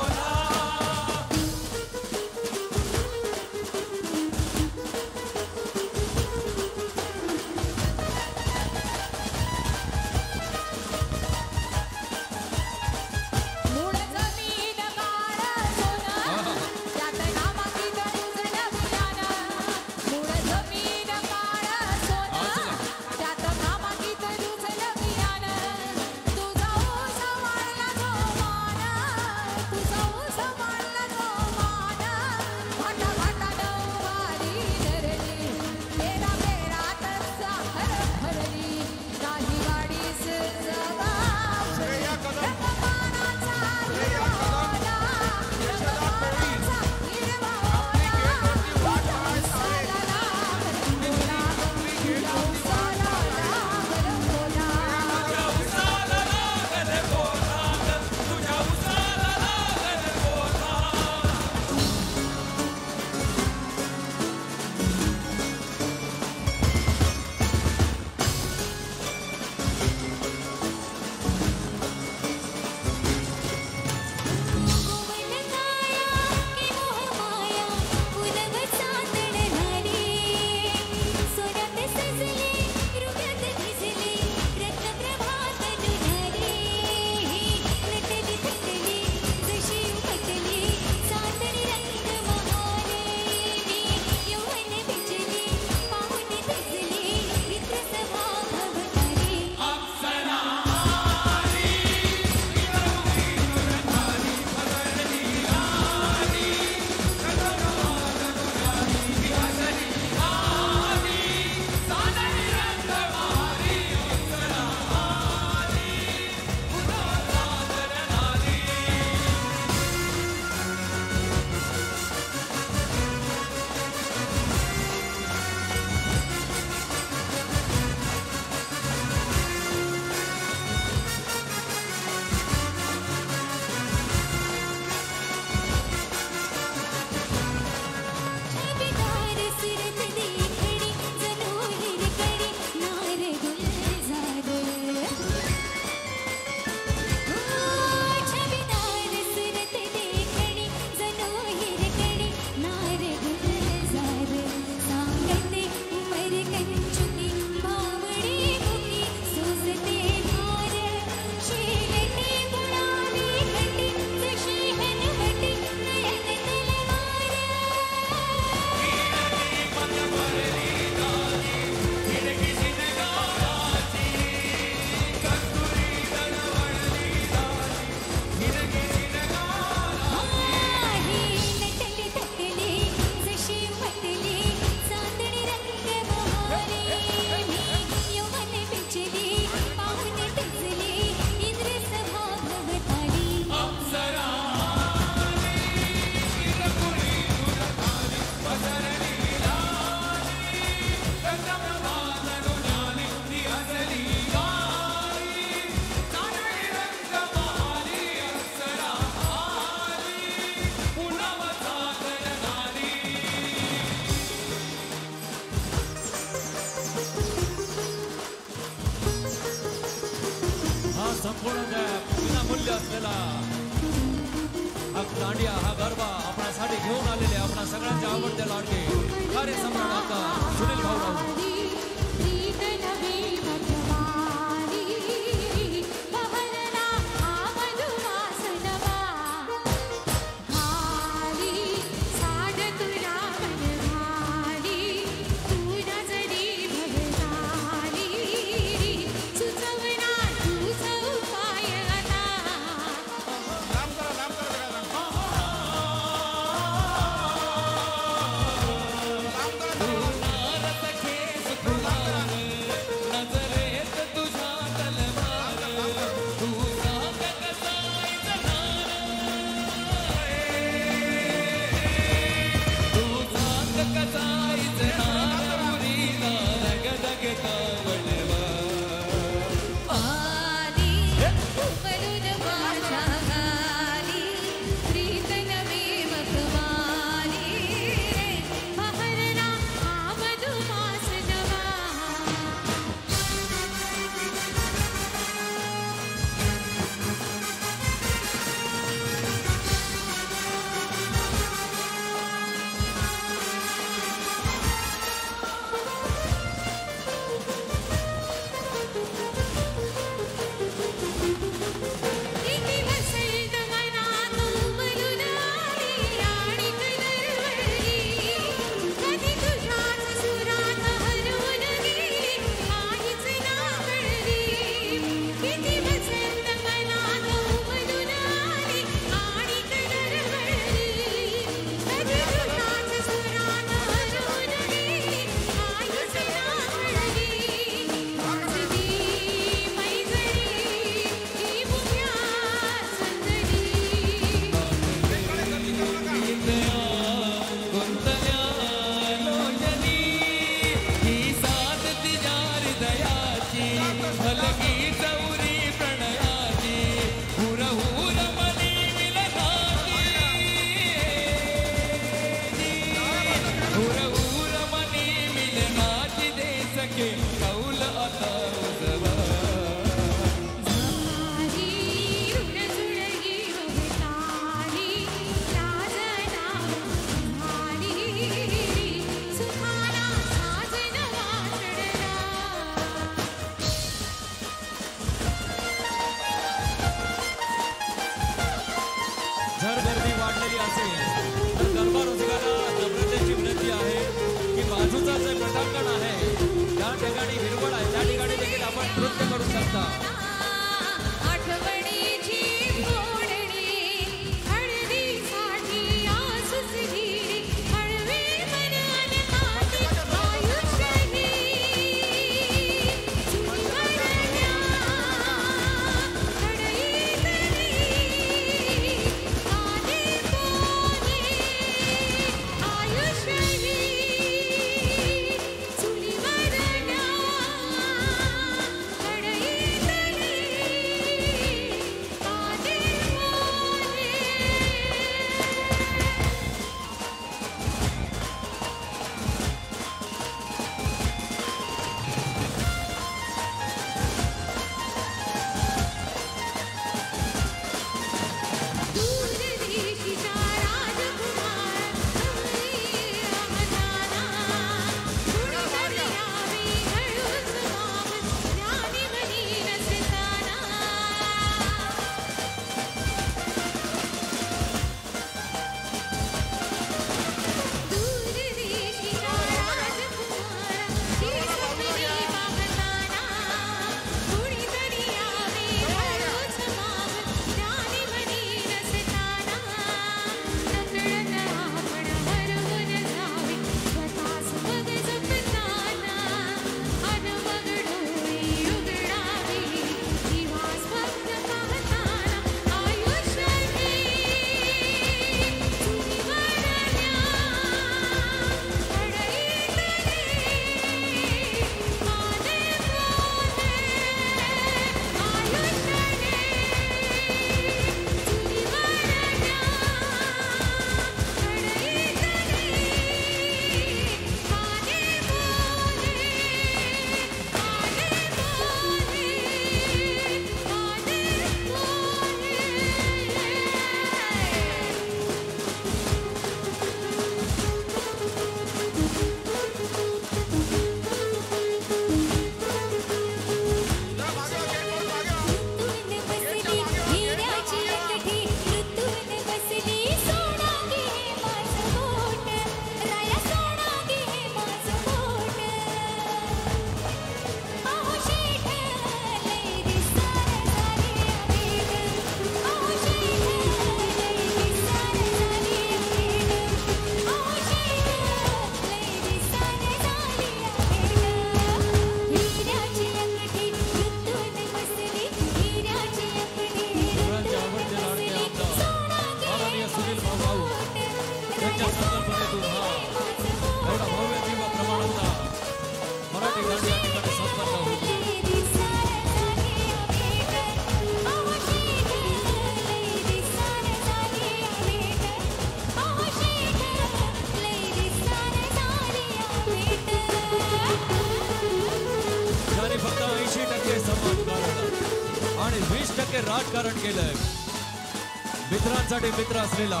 मित्रांसाठी मित्र असलेला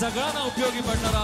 सगळ्यांना उपयोगी पडणारा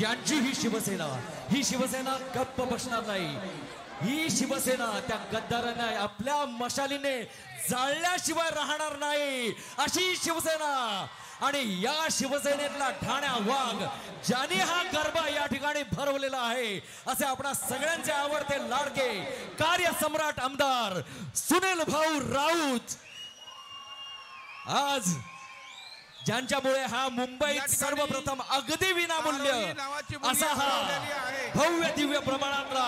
यांची ही शिवसेना ही शिवसेना गप्प बसणार नाही. ही शिवसेना त्या गद्दारांना आपल्या मशालीने जाळल्याशिवाय राहणार नाही. अशी शिवसेना. आणि या शिवसेनेतला ठाण्या वाघ ज्याने हा गरबा या ठिकाणी भरवलेला आहे असे आपणा सगळ्यांचे आवडते लाडके कार्यसम्राट आमदार सुनील भाऊ राऊत. आज ज्यांच्यामुळे हा मुंबईत सर्वप्रथम अगदी विनामूल्य असा हा. भव्य दिव्य प्रमाणातला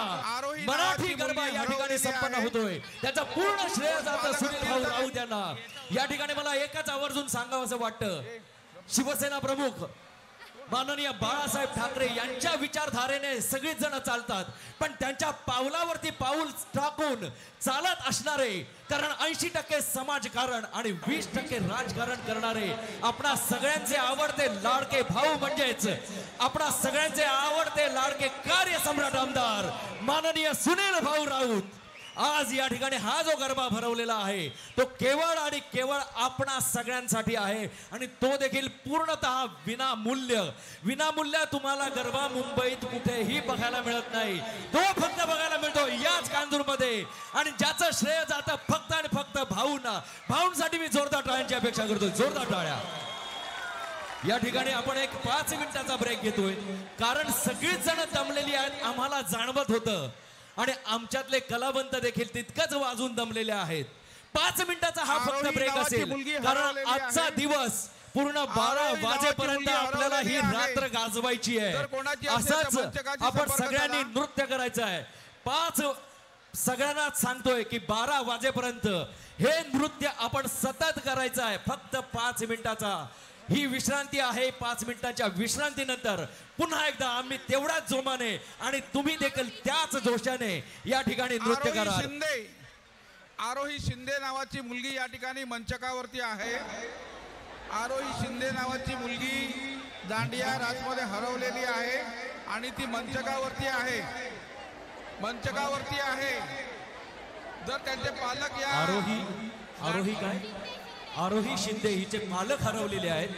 मराठी गरबा या ठिकाणी संपन्न. होतोय. त्याचा पूर्ण श्रेय जातं सुनील भाऊ राऊत यांना. या ठिकाणी मला एकच आवर्जून सांगावं असं वाटतं. शिवसेना प्रमुख माननीय बाळासाहेब ठाकरे यांच्या विचारधारेने सगळीच जण चालतात. पण त्यांच्या पावलावरती पाऊल टाकून चालत असणारे कारण ऐंशी टक्के समाजकारण आणि वीस टक्के राजकारण करणारे आपणा सगळ्यांचे आवडते लाडके भाऊ म्हणजेच आपणा सगळ्यांचे आवडते लाडके कार्यसम्राट आमदार माननीय सुनील भाऊ राऊत. आज या ठिकाणी हा जो गरबा भरवलेला आहे तो केवळ आणि केवळ आपणा सगळ्यांसाठी आहे. आणि तो देखील पूर्णतः विनामूल्य. विनामूल्य तुम्हाला गरबा मुंबईत कुठेही बघायला मिळत नाही. तो फक्त बघायला मिळतो याच कांजूरमध्ये. आणि ज्याचं श्रेय जातं फक्त आणि फक्त भाऊंना. भाऊंसाठी मी जोरदार टाळ्यांची अपेक्षा करतो. जोरदार टाळ्या. या ठिकाणी आपण एक पाच मिनिटाचा ब्रेक घेतोय. कारण सगळीच जण दमलेली आहेत आम्हाला जाणवत होतं. आणि आमच्यातले कलावंत देखील तितकंच वाजून दमलेले आहेत पाच मिनिटाचा हा फक्त ब्रेक असेल कारण आजचा. दिवस पूर्ण बारा वाजेपर्यंत आपल्याला ही. रात्र गाजवायची आहे असंच आपण सगळ्यांनी. नृत्य करायचं आहे पाच सगळ्यांना सांगतोय की बारा वाजेपर्यंत हे नृत्य आपण सतत करायचं आहे फक्त पाच मिनिटाचा ही विश्रांती आहे पाच मिनिटाच्या विश्रांतीनंतर. पुन्हा एकदा आम्ही तेवढ्याच जोमाने आणि तुम्ही देखील त्याच जोशाने या ठिकाणी नृत्य आरोही करा शिंदे. आरोही शिंदे नावाची मुलगी या ठिकाणी मंचकावरती आहे. आरोही शिंदे नावाची मुलगी दांडिया राजमध्ये हरवलेली आहे आणि ती मंचकावरती आहे. मंचकावरती आहे. जर त्यांचे पालक या आरोही आरोही काय? आरोही शिंदे हिचे पालक हरवलेले आहेत.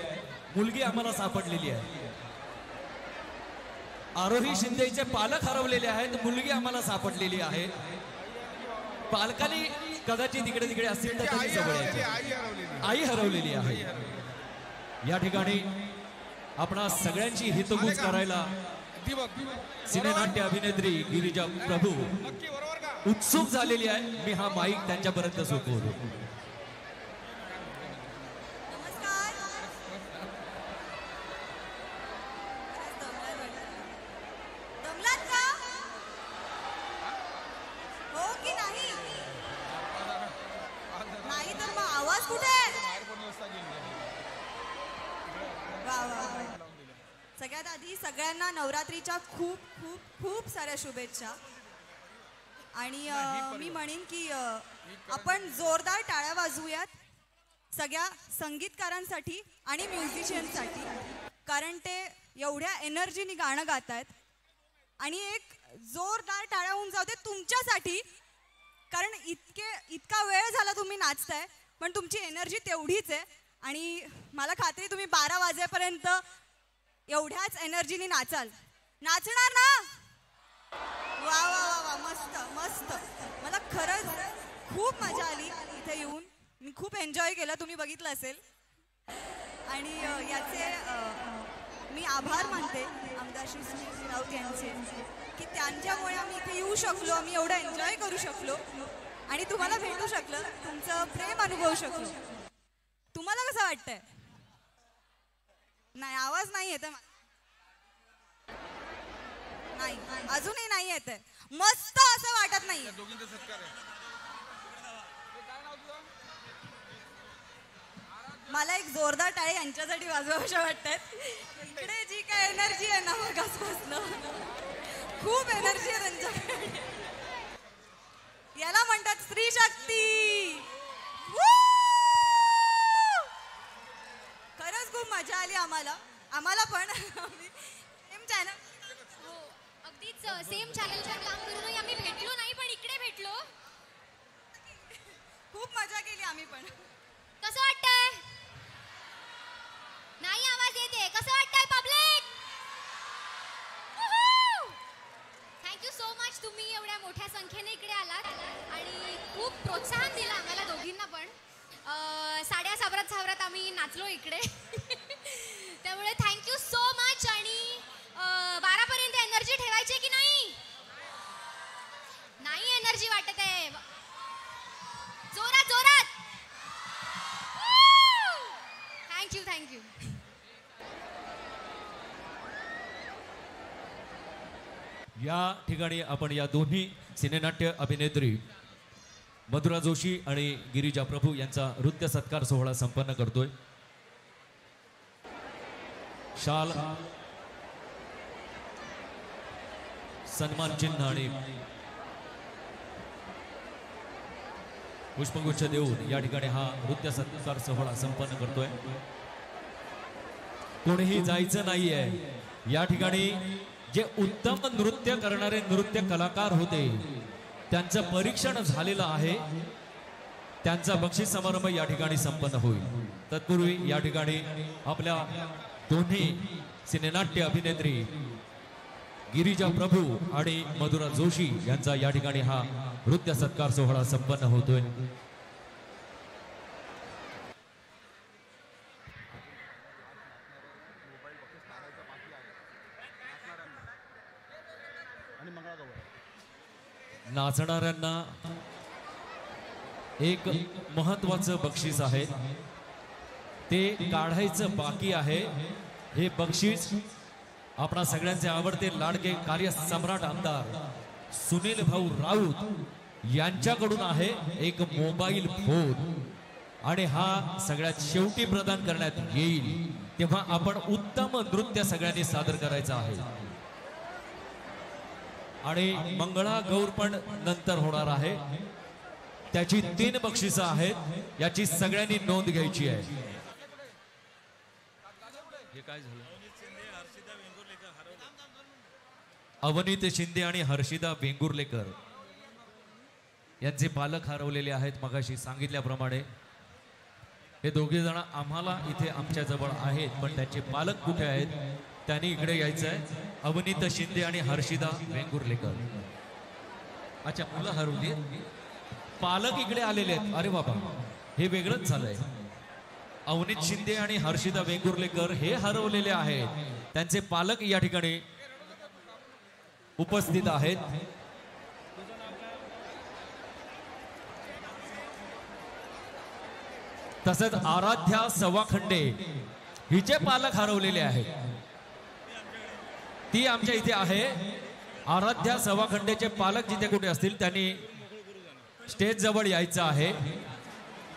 मुलगी आम्हाला सापडलेली आहे. आरोही शिंदे हिचे पालक हरवलेले आहेत मुलगी आम्हाला सापडलेली आहे. पालकांनी कदाचित इकडे तिकडे असतील तर आई हरवलेली आहे या ठिकाणी आपण सगळ्यांची हितगुज करायला सिनेनाट्य अभिनेत्री गिरिजा प्रभू उत्सुक झालेली आहे. मी हा माईक त्यांच्यापर्यंत सोपवतो नमस्कार दमलात का हो की नाही नाही तर मग आवाज कुठे वा, वा, वा. सगळ्यात आधी सगळ्यांना नवरात्रीच्या खूप खूप खूप साऱ्या शुभेच्छा. आणि मी म्हणेन की आपण जोरदार टाळ्या वाजवूयात सगळ्या संगीतकारांसाठी आणि म्युझिशियनसाठी. कारण ते एवढ्या एनर्जीनी गाणं गात आहेत आणि एक जोरदार टाळ्या होऊन जाऊ दे तुमच्यासाठी. कारण इतके इतका वेळ झाला तुम्ही नाचताय पण तुमची एनर्जी तेवढीच आहे. आणि मला खात्री तुम्ही बारा वाजेपर्यंत एवढ्याच एनर्जीनी नाचाल. नाचणार ना? वा वा वा वा मस्त मस्त. मला खरंच खूप मजा आली इथे येऊन. मी खूप एन्जॉय केलं तुम्ही बघितलं असेल. आणि याचे मी आभार मानते आमदार श्री राऊत यांचे की त्यांच्यामुळे आम्ही इथे येऊ शकलो आम्ही एवढं एन्जॉय करू शकलो. आणि तुम्हाला भेटू शकलं तुमचं प्रेम अनुभवू शकलो. तुम्हाला कसं वाटतंय? नाही आवाज नाही येत नाही अजूनही नाही येत मस्त असं वाटत नाही. मला एक जोरदार टाळी यांच्यासाठी वाजवाव्याशा वाटतात इकडे जी काय एनर्जी आहे ना मगासपासनं. खूप एनर्जी आहे त्यांच्याकडे. याला म्हणतात स्त्री शक्ती खरंच खूप मजा आली आम्हाला. आम्हाला पण. सेम चॅनल हो अगदीच सेम चॅनलवर काम करूनही आम्ही भेटलो नाही पण इकडे भेटलो. खूप मजा केली आम्ही पण. कसं वाटतंय? नाही आवाज येते. कसं वाटतंय पब्लिक थँक्यू सो मच तुम्ही एवढ्या मोठ्या संख्येने इकडे आलात आणि खूप प्रोत्साहन दिलं आम्हाला दोघींना पण. साड्या सावरत सावरत आम्ही नाचलो इकडे. त्यामुळे थँक्यू सो मच आणि बारापर्यंत एनर्जी ठेवायची की नाही? नाही एनर्जी वाटत आहे. जोरात जोरात. थँक्यू थँक्यू या ठिकाणी आपण या दोन्ही सिनेनाट्य अभिनेत्री मधुरा जोशी आणि गिरिजा प्रभू यांचा नृत्य सत्कार सोहळा संपन्न करतोय. शाल सन्मान चिन्ह आणि पुष्पगुच्छ देऊन या ठिकाणी हा नृत्य सत्कार सोहळा संपन्न करतोय. कोणीही जायचं नाहीये. या ठिकाणी जे उत्तम नृत्य करणारे नृत्य कलाकार होते त्यांचं परीक्षण झालेलं आहे. त्यांचा बक्षीस समारंभ या ठिकाणी संपन्न होईल. तत्पूर्वी या ठिकाणी आपल्या दोन्ही सिनेनाट्य अभिनेत्री गिरिजा प्रभू आणि मधुरा जोशी यांचा या ठिकाणी हा नृत्य सत्कार सोहळा संपन्न होतोय. नाचणाऱ्यांना एक महत्वाचं बक्षीस आहे. ते काढायचं बाकी आहे. हे बक्षीस आपणा सगळ्यांचे आवडते लाडके कार्य सम्राट आमदार सुनील भाऊ राऊत यांच्याकडून आहे एक मोबाईल फोन. आणि हा सगळ्यात शेवटी प्रदान करण्यात येईल. तेव्हा आपण उत्तम नृत्य सगळ्यांनी सादर करायचं आहे. आणि मंगळा गौर पण नंतर होणार आहे. त्याची तीन बक्षिसं आहेत. याची सगळ्यांनी नोंद घ्यायची आहे हे काय झालं अवनीत शिंदे आणि हर्षिदा वेंगुर्लेकर यांचे पालक हरवलेले आहेत मगाशी सांगितल्याप्रमाणे. हे दोघे जण आम्हाला इथे आमच्या जवळ आहेत पण त्यांचे पालक कुठे आहेत त्यांनी इकडे यायचं आहे अवनीत शिंदे आणि हर्षिदा वेंगुर्लेकर. अच्छा मुलं हरवली पालक इकडे आलेले आहेत. अरे बाबा हे वेगळंच झालंय. अवनीत शिंदे आणि हर्षिदा वेंगुर्लेकर हे हरवलेले आहेत. त्यांचे पालक या ठिकाणी उपस्थित आहेत. तसंच आराध्या सवाखंडे हिचे पालक हरवलेले आहेत. ती आमच्या इथे आहे. आराध्या सवाखंडेचे पालक जिथे कुठे असतील त्यांनी स्टेज जवळ यायचं आहे.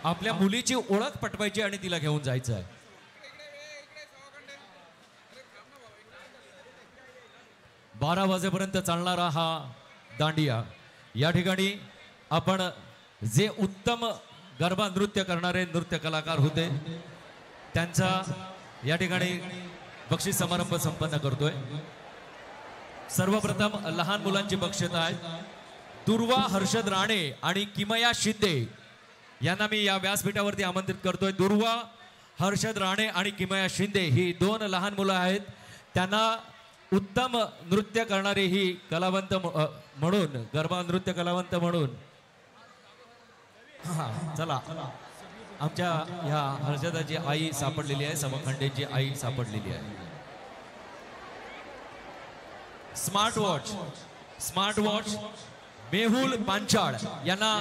आपल्या मुलीची ओळख पटवायची आणि तिला घेऊन जायचं आहे. बारा वाजेपर्यंत चालणारा हा दांडिया. या ठिकाणी आपण जे उत्तम गरबा नृत्य करणारे नृत्य कलाकार होते त्यांचा या ठिकाणी बक्षीस समारंभ संपन्न करतोय. सर्वप्रथम लहान मुलांची बक्षिसं आहेत. दुर्वा हर्षद राणे आणि किमया शिंदे यांना मी या व्यासपीठावरती आमंत्रित करतोय. दुर्वा हर्षद राणे आणि किमया शिंदे ही दोन लहान मुलं आहेत. त्यांना उत्तम नृत्य करणारी ही कलावंत म्हणून गरबा नृत्य कलावंत म्हणून. हा चला. आमच्या ह्या हर्षदाची आई सापडलेली आहे समखंडेची आई सापडलेली आहे. Smart watch smart watch Mehul Panchal यांना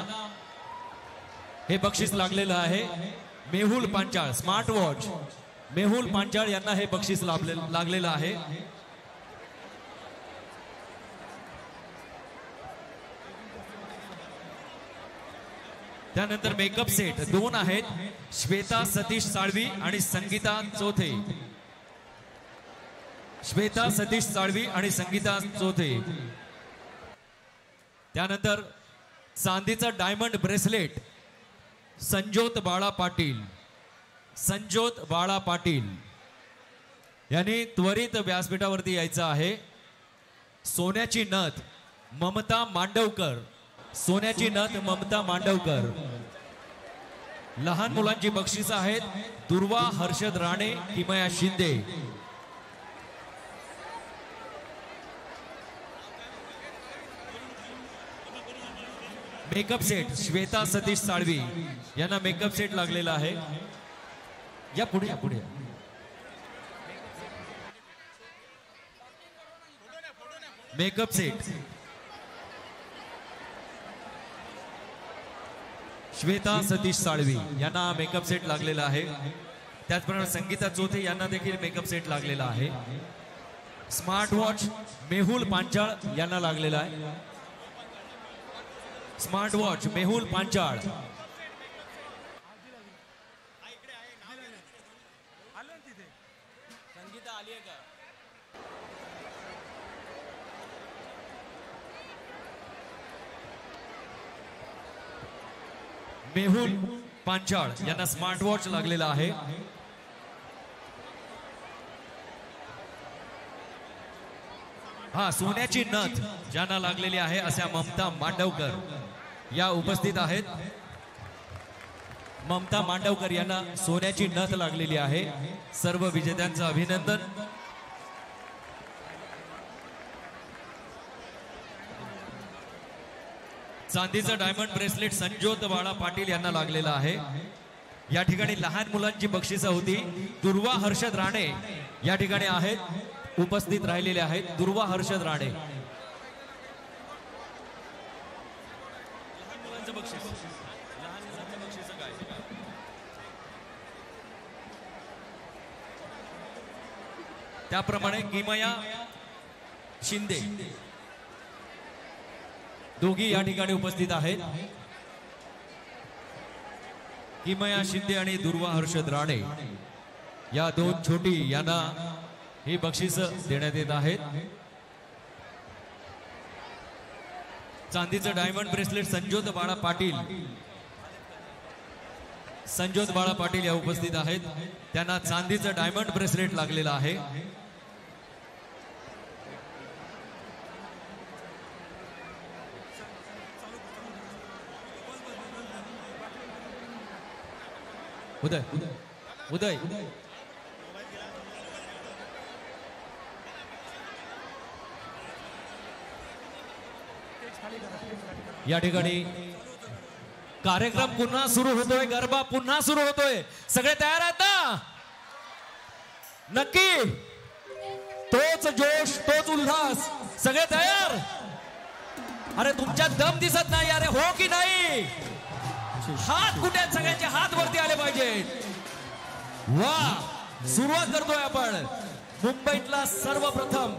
हे बक्षीस लागलेलं आहे. मेहुल पांचाळ स्मार्ट वॉच मेहुल पांचाळ यांना हे बक्षीस लाभले लागलेलं आहे. त्यानंतर मेकअप सेट दोन आहेत. श्वेता सतीश साळवी आणि संगीता चौथे. श्वेता सतीश साळवी आणि संगीता चौथे. त्यानंतर चांदीचा डायमंड ब्रेसलेट संजोत बाळा पाटील. संजोत बाळा पाटील. यांनी त्वरित व्यासपीठावरती यायचं आहे. सोन्याची नथ. ममता मांडवकर. सोन्याची नथ ममता मांडवकर. लहान मुलांची बक्षिस आहेत दुर्वा Harshad Rane Kimaya Shinde. Makeup set Shweta Satish Salvi. यांना मेकअप सेट लागलेला आहे. या पुढे या पुढे. Makeup set. श्वेता सतीश साळवी यांना मेकअप सेट लागलेला आहे. त्याचप्रमाणे संगीता चोथे यांना देखील मेकअप सेट लागलेला आहे. स्मार्ट वॉच मेहुल पांचाळ यांना लागलेला आहे. Smart watch Mehul Panchal. Mehul Panchal यांना स्मार्ट वॉच लागलेला आहे. हा सोन्याची नथ ज्यांना लागलेली आहे अशा ममता मांडवकर या उपस्थित आहेत. ममता मांडवकर यांना सोन्याची नथ लागलेली आहे. सर्व विजेत्यांचं अभिनंदन. चांदीचं डायमंड ब्रेसलेट संजोत बाळा पाटील यांना लागलेलं आहे. या ठिकाणी लहान मुलांची बक्षिसं होती. दुर्वा हर्षद राणे या ठिकाणी आहेत. उपस्थित राहिलेले आहेत. दुर्वा हर्षद राणे. त्याप्रमाणे किमया शिंदे. दोघी या ठिकाणी उपस्थित आहेत. किमया शिंदे आणि दुर्वा हर्षद राणे. या दोन छोटी यांना ही बक्षीस देण्यात येत आहेत. चांदीचं डायमंड ब्रेसलेट संजोत बाळा पाटील. संजोत बाळा पाटील या उपस्थित आहेत. त्यांना चांदीचं डायमंड ब्रेसलेट लागलेलं आहे. उदय उदय. या ठिकाणी कार्यक्रम पुन्हा सुरू होतोय गरबा पुन्हा सुरू होतोय. सगळे तयार आहेत ना? नक्की. तोच जोश तोच उल्हास. सगळे तयार? अरे तुमच्यात दम दिसत नाही अरे हो की नाही? हात कुठे सगळ्यांचे हात वरती आले पाहिजेत वा सुरुवात करतोय आपण. मुंबईतला सर्वप्रथम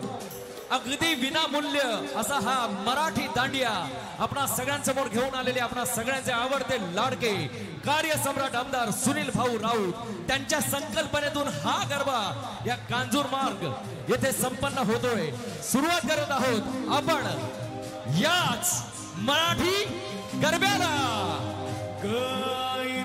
अगदी विनामूल्य असा हा मराठी दांडिया आपणा सगळ्यांसमोर घेऊन आलेले आपणा सगळ्यांचे आवडते लाडके कार्यसम्राट आमदार सुनील भाऊ राऊत. त्यांच्या संकल्पनेतून हा गरबा या कांजूर मार्ग येथे संपन्न होतोय. सुरुवात करत आहोत आपण याच मराठी गरब्याला. काय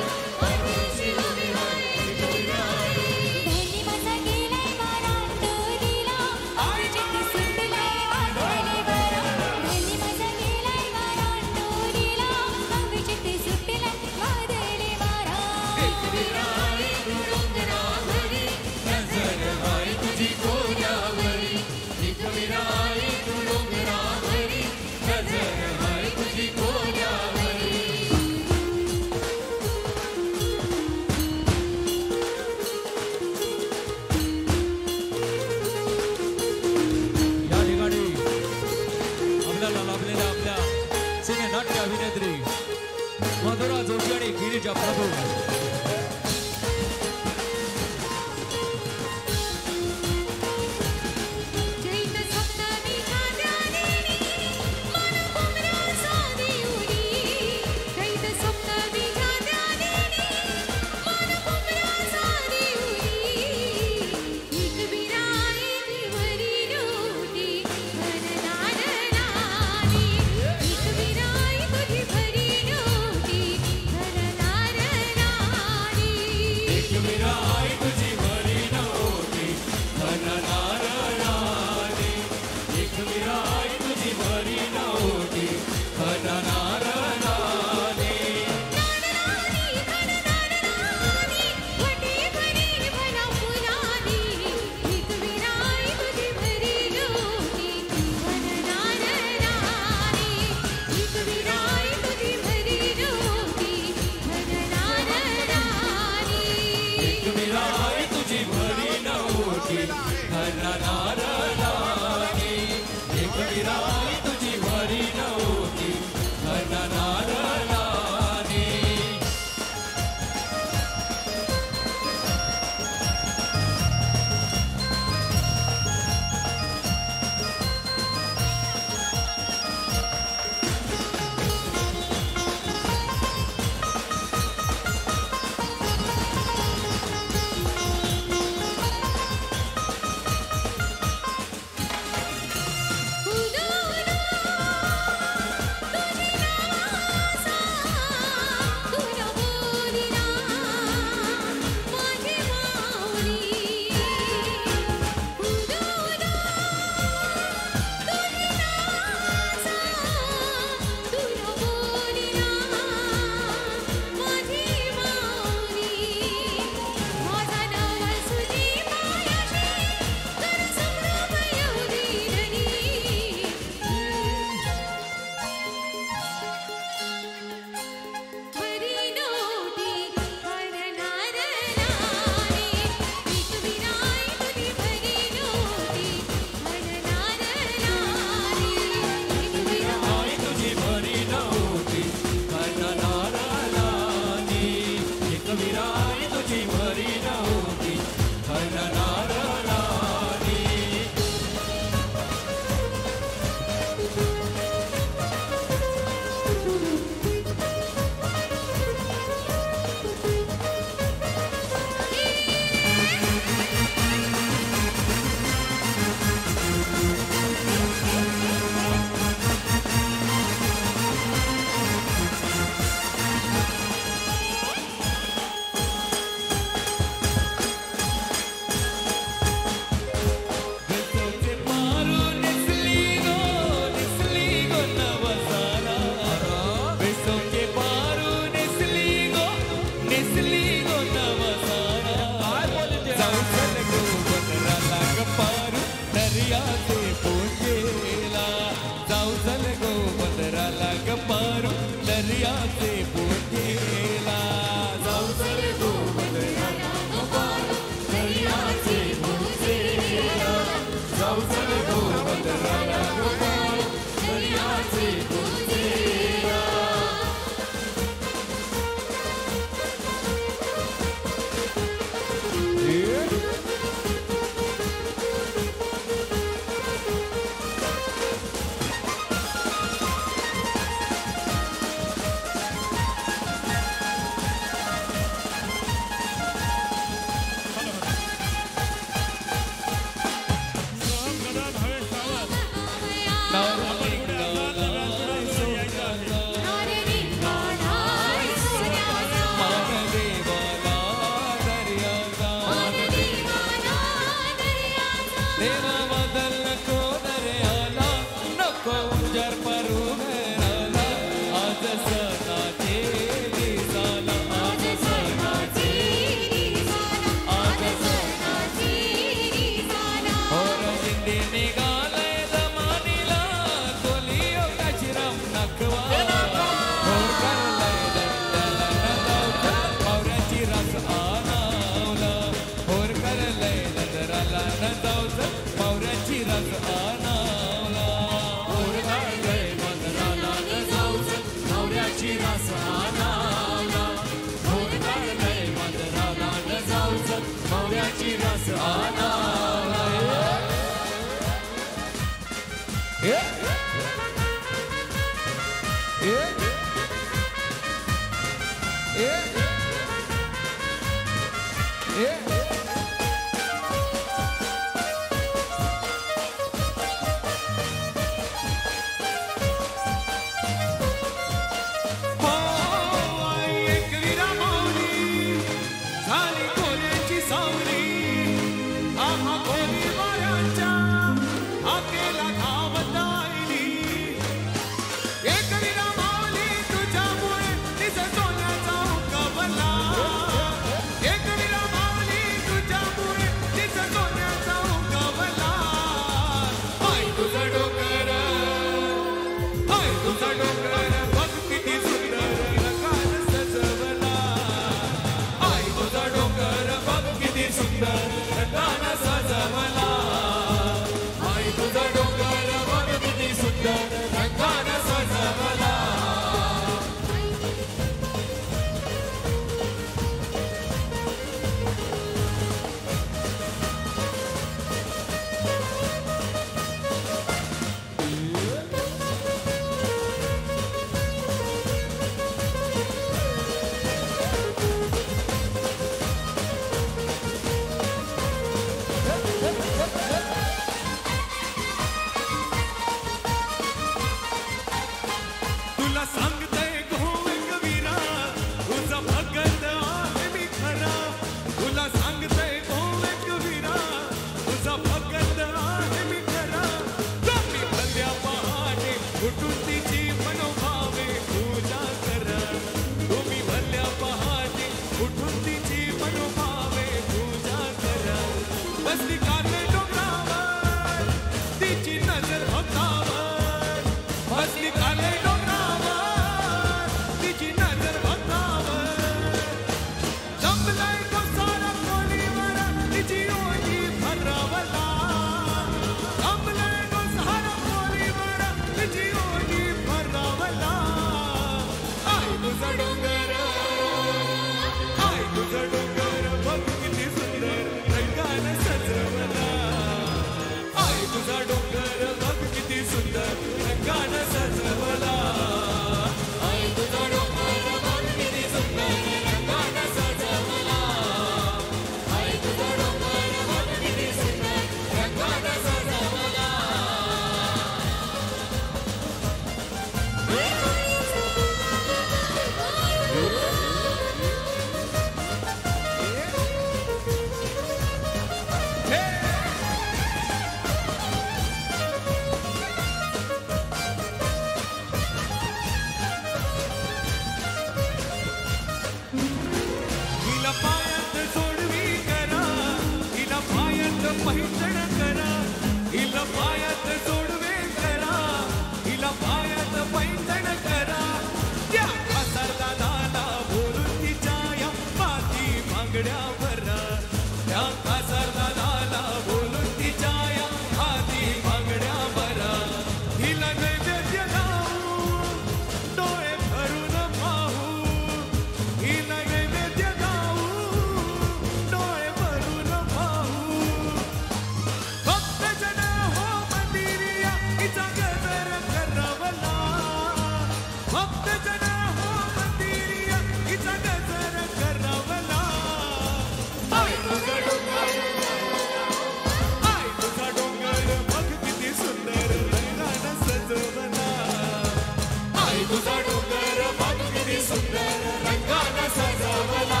तुझा डोंगर बाजू किती सुंदर रंगाला सजावला.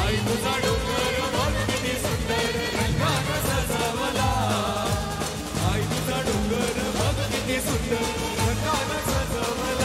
आई तुझा डोंगर बाजू किती सुंदर रंगाला सजावला.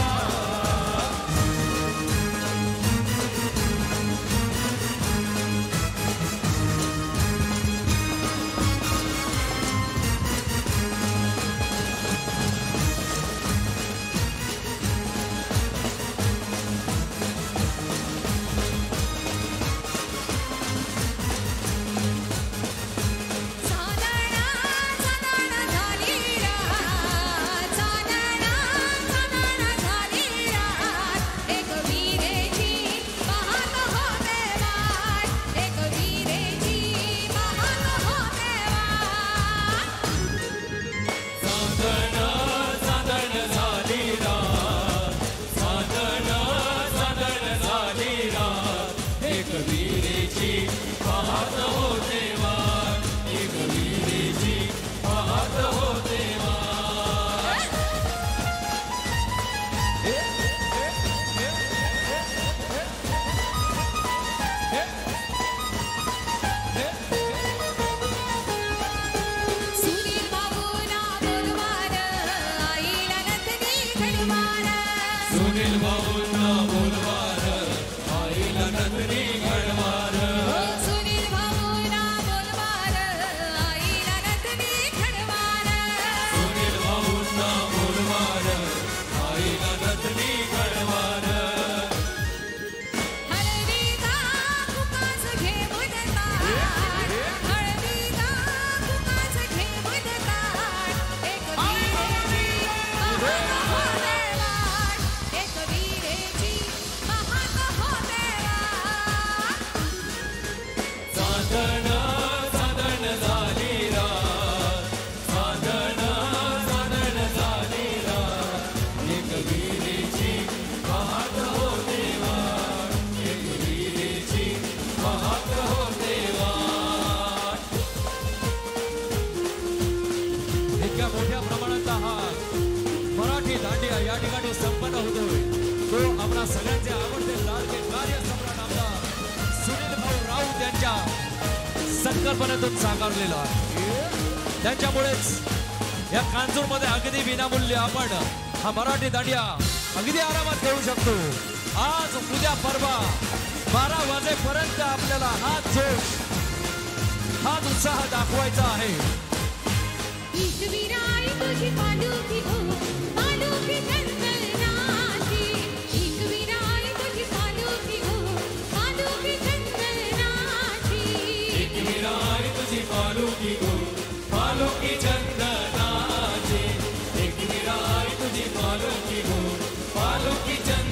मूल्य आपण. हा मराठी दांड्या अगदी आरामात खेळू शकतो. आज उद्या परवा बारा वाजेपर्यंत आपल्याला हा जोश हाच उत्साह दाखवायचा आहे. पालुकी गो हो, पालुकी चंद्र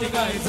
ಕಾರ್ತಿಕಾಯ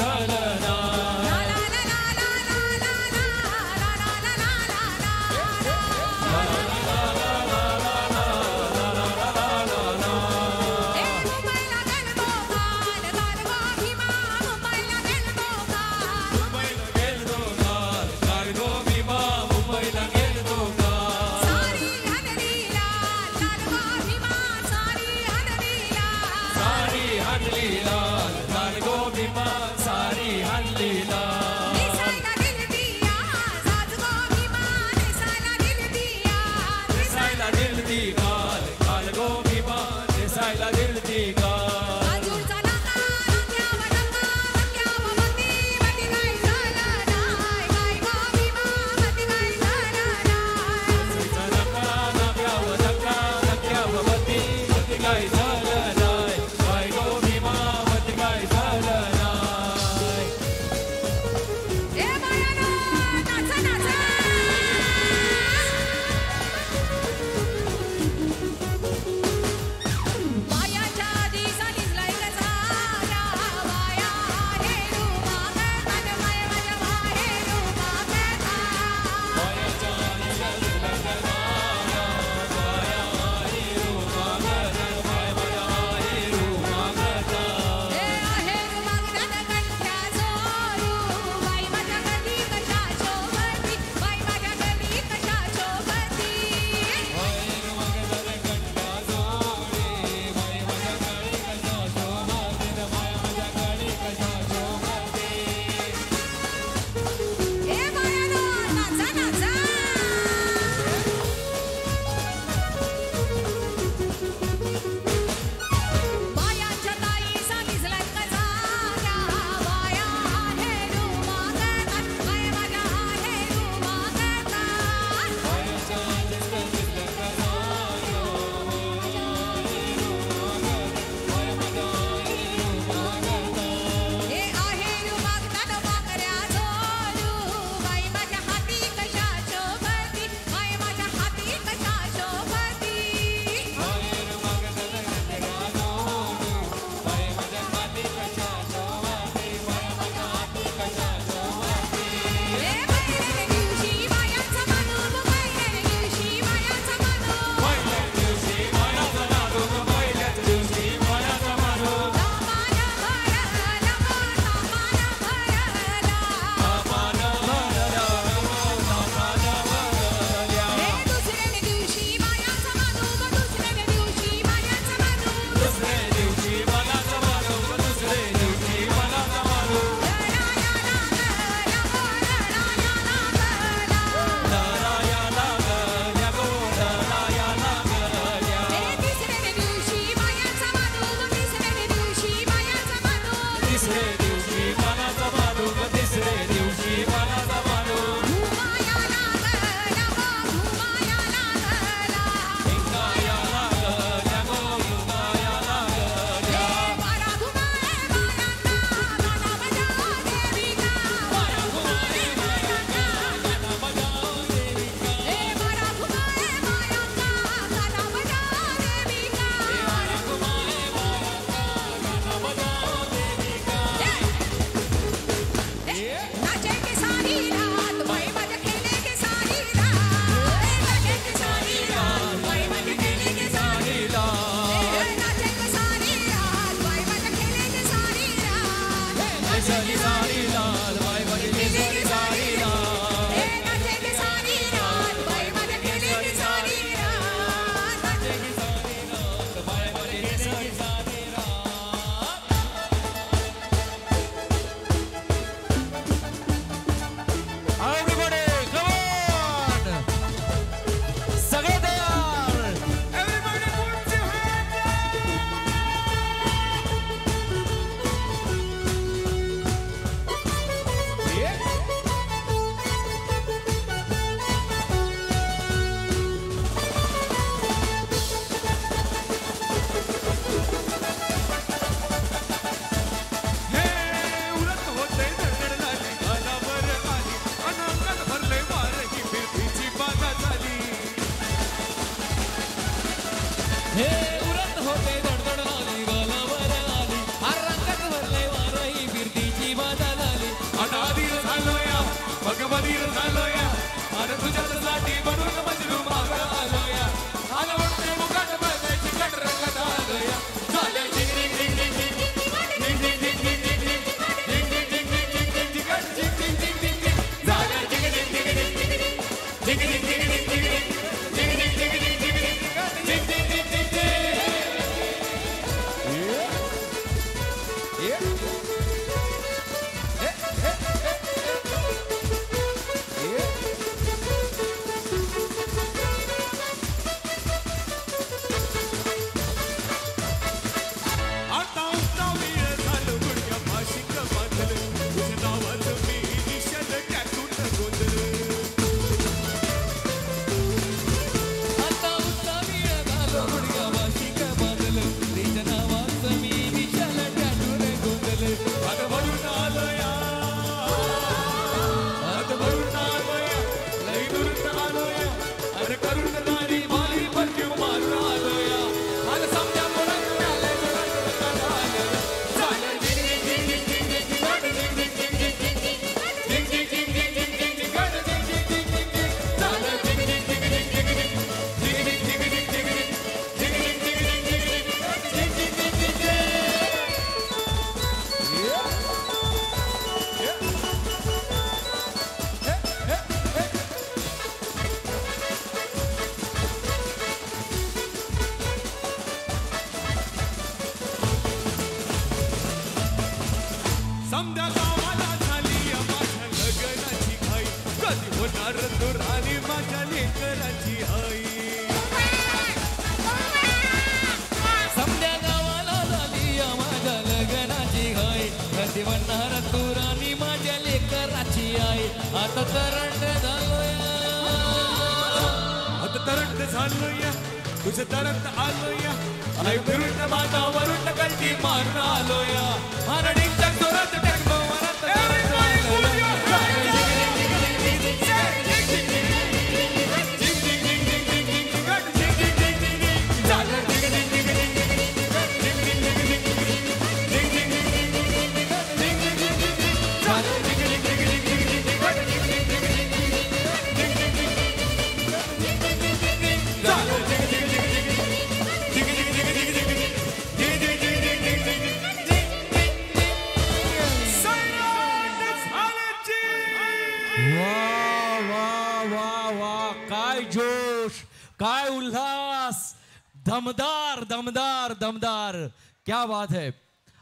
धन्यवाद है.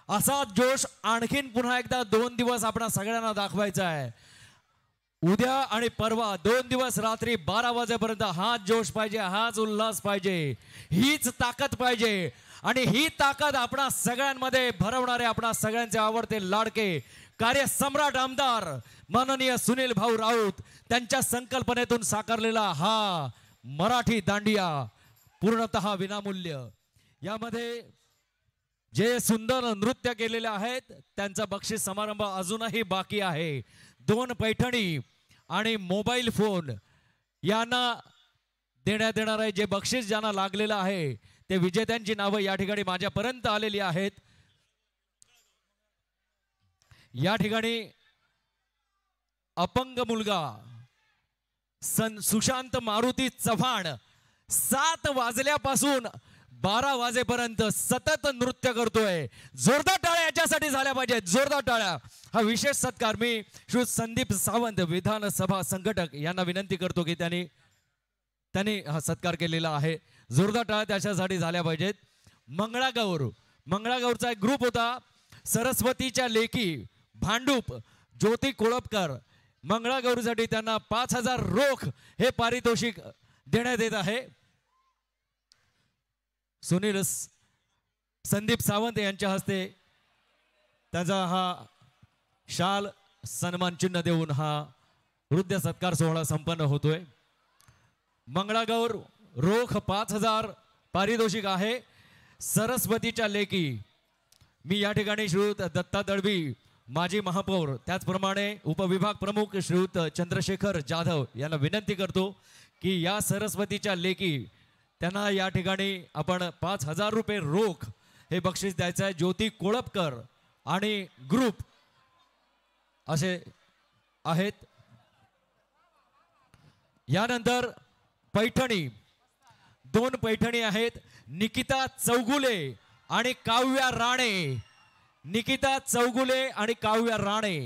असा जोश आणखीन पुन्हा एकदा दोन दिवस आपण सगळ्यांना दाखवायचा आहे. उद्या आणि परवा दोन दिवस रात्री बारा वाजेपर्यंत हाच जोश पाहिजे हाच उल्हास पाहिजे हीच ताकद पाहिजे. आणि ही ताकद आपण सगळ्यांमध्ये भरवणारे आपण सगळ्यांचे आवडते लाडके कार्य सम्राट आमदार माननीय सुनील भाऊ राऊत त्यांच्या संकल्पनेतून साकारलेला हा मराठी दांडिया पूर्णत विनामूल्य. यामध्ये जे सुंदर नृत्य केलेले आहेत त्यांचा बक्षीस समारंभ अजूनही बाकी आहे. दोन पैठणी आणि मोबाईल फोन यांना देण्यात येणार आहे. जे बक्षीस ज्यांना लागलेलं आहे ते विजेत्यांची नावं या ठिकाणी माझ्यापर्यंत आलेली आहेत. या ठिकाणी अपंग मुलगा सन सुशांत मारुती चव्हाण सात वाजल्यापासून बारा वाजेपर्यंत सतत नृत्य करतोय. जोरदार टाळ्या याच्यासाठी झाल्या पाहिजेत. जोरदार टाळ्या. हा विशेष सत्कार मी श्री संदीप सावंत विधानसभा संघटक यांना विनंती करतो की त्यांनी त्यांनी हा सत्कार केलेला आहे. जोरदार टाळ्या त्याच्यासाठी झाल्या पाहिजेत. मंगळागौर. मंगळागौरचा एक ग्रुप होता. सरस्वतीच्या लेखी भांडूप ज्योती कोळपकर. मंगळागौरीसाठी त्यांना पाच हजार रोख हे पारितोषिक देण्यात येत आहे. सुनील संदीप सावंत यांच्या हस्ते त्याचा हा शाल सन्मान चिन्ह देऊन हा वृद्ध सत्कार सोहळा संपन्न होतोय. मंगळागौर रोख पाच हजार पारितोषिक आहे. सरस्वतीच्या लेखी मी या ठिकाणी श्रीयुत दत्ता दळवी माजी महापौर त्याचप्रमाणे उपविभाग प्रमुख श्रीयुत चंद्रशेखर जाधव यांना विनंती करतो की या सरस्वतीच्या लेखी त्यांना या ठिकाणी आपण पाच हजार रुपये रोख हे बक्षीस द्यायचं आहे. ज्योती कोळपकर आणि ग्रुप असे आहेत. यानंतर पैठणी दोन पैठणी आहेत. निकिता चौगुले आणि काव्या राणे. निकिता चौगुले आणि काव्या राणे.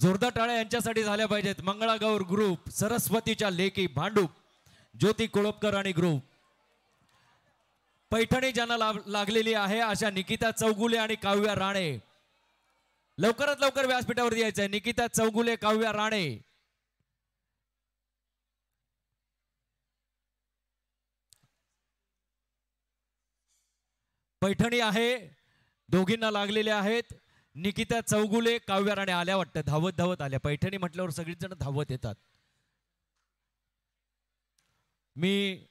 जोरदार टाळ्या यांच्यासाठी झाल्या पाहिजेत. मंगळागौर ग्रुप सरस्वतीच्या लेकी भांडूप. ज्योती कोळपकर आणि ग्रुप. पैठणी ज्यांना लागलेली आहे अशा निकिता चौगुले आणि काव्या राणे. लवकरात लवकर व्यासपीठावरती यायचंय. निकिता चौगुले काव्या राणे. पैठणी आहे दोघींना लागलेले आहेत. निकिता चौगुले काव्या राणे आल्या वाटतं. धावत धावत आल्या. पैठणी म्हटल्यावर सगळीच जण धावत येतात. मी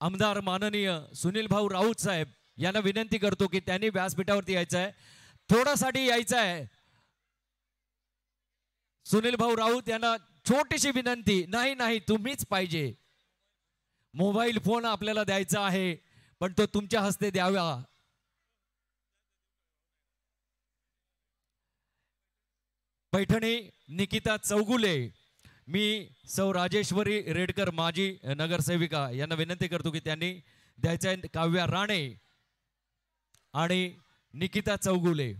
आमदार माननीय सुनील भाऊ राऊत साहेब यांना विनंती करतो की त्यांनी व्यासपीठावरती यायचं आहे. थोडासाठी यायचं आहे. सुनील भाऊ राऊत यांना छोटीशी विनंती नाही नाही तुम्हीच पाहिजे. मोबाईल फोन आपल्याला द्यायचा आहे पण तो तुमच्या हस्ते द्यावा. पैठणी निकिता चौगुले मी सौ राजेश्वरी रेडकर माजी नगरसेविका यांना विनंती करतो की त्यांनी द्यायचं आहे काव्या राणे आणि निकिता चौगुले.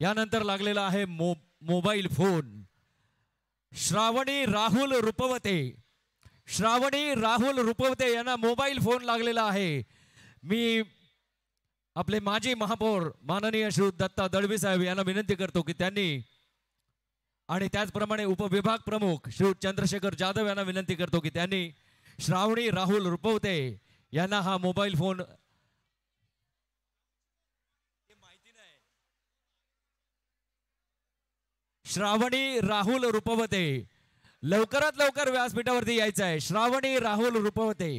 यानंतर लागलेला आहे मो मोबाईल फोन. श्रावणी राहुल रुपवते. श्रावणी राहुल रुपवते यांना मोबाईल फोन लागलेला आहे. मी आपले माजी महापौर माननीय श्री दत्ता दळवी साहेब यांना विनंती करतो की त्यांनी आणि त्याचप्रमाणे उपविभाग प्रमुख श्री चंद्रशेखर जाधव यांना विनंती करतो की त्यांनी श्रावणी राहुल रुपवते यांना हा मोबाईल फोन श्रावणी राहुल रुपवते. लवकरात लवकर व्यासपीठावरती यायचं आहे श्रावणी राहुल रुपवते.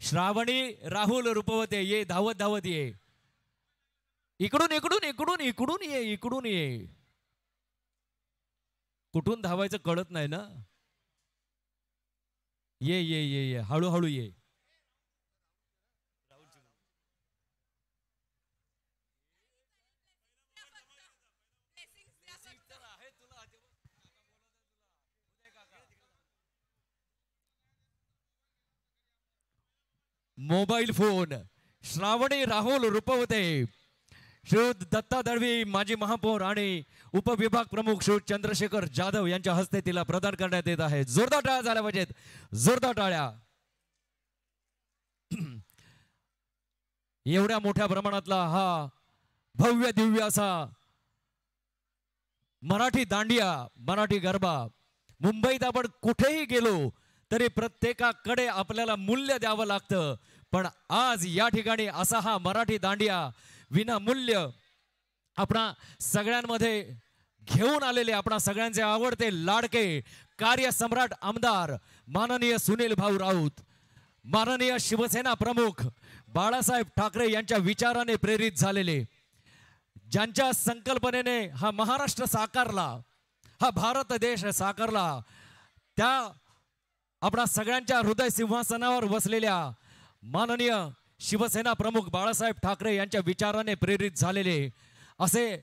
श्रावणी राहुल रुपवते. ये धावत धावत ये. इकडून इकडून इकडून इकडून ये इकडून ये. कुठून धावायचं कळत नाही ना? ये ये ये ये. हळूहळू ये. Mobile phone. श्रावणी राहुल रुपवते श्री दत्ता दळवी माजी महापौर आणि उपविभाग प्रमुख श्री चंद्रशेखर जाधव यांच्या हस्ते तिला प्रदान करण्यात येत आहे. जोरदार टाळ्या झाल्या पाहिजेत. जोरदार टाळ्या. एवढ्या मोठ्या प्रमाणातला हा भव्य दिव्य असा मराठी दांडिया मराठी गरबा. मुंबईत आपण कुठेही गेलो तरी प्रत्येकाकडे आपल्याला मूल्य द्यावं लागतं. पण आज या ठिकाणी असा हा मराठी दांडिया विनामूल्य आपणा सगळ्यांमध्ये घेऊन आलेले आपणा सगळ्यांचे आवडते लाडके कार्यसम्राट आमदार माननीय सुनील भाऊ राऊत माननीय शिवसेना प्रमुख बाळासाहेब ठाकरे यांच्या विचाराने प्रेरित झालेले ज्यांच्या संकल्पनेने हा महाराष्ट्र साकारला हा भारत देश साकारला त्या आपणा सगळ्यांच्या हृदय सिंहासनावर बसलेल्या माननीय शिवसेना प्रमुख बाळासाहेब ठाकरे यांच्या विचाराने प्रेरित झालेले. असे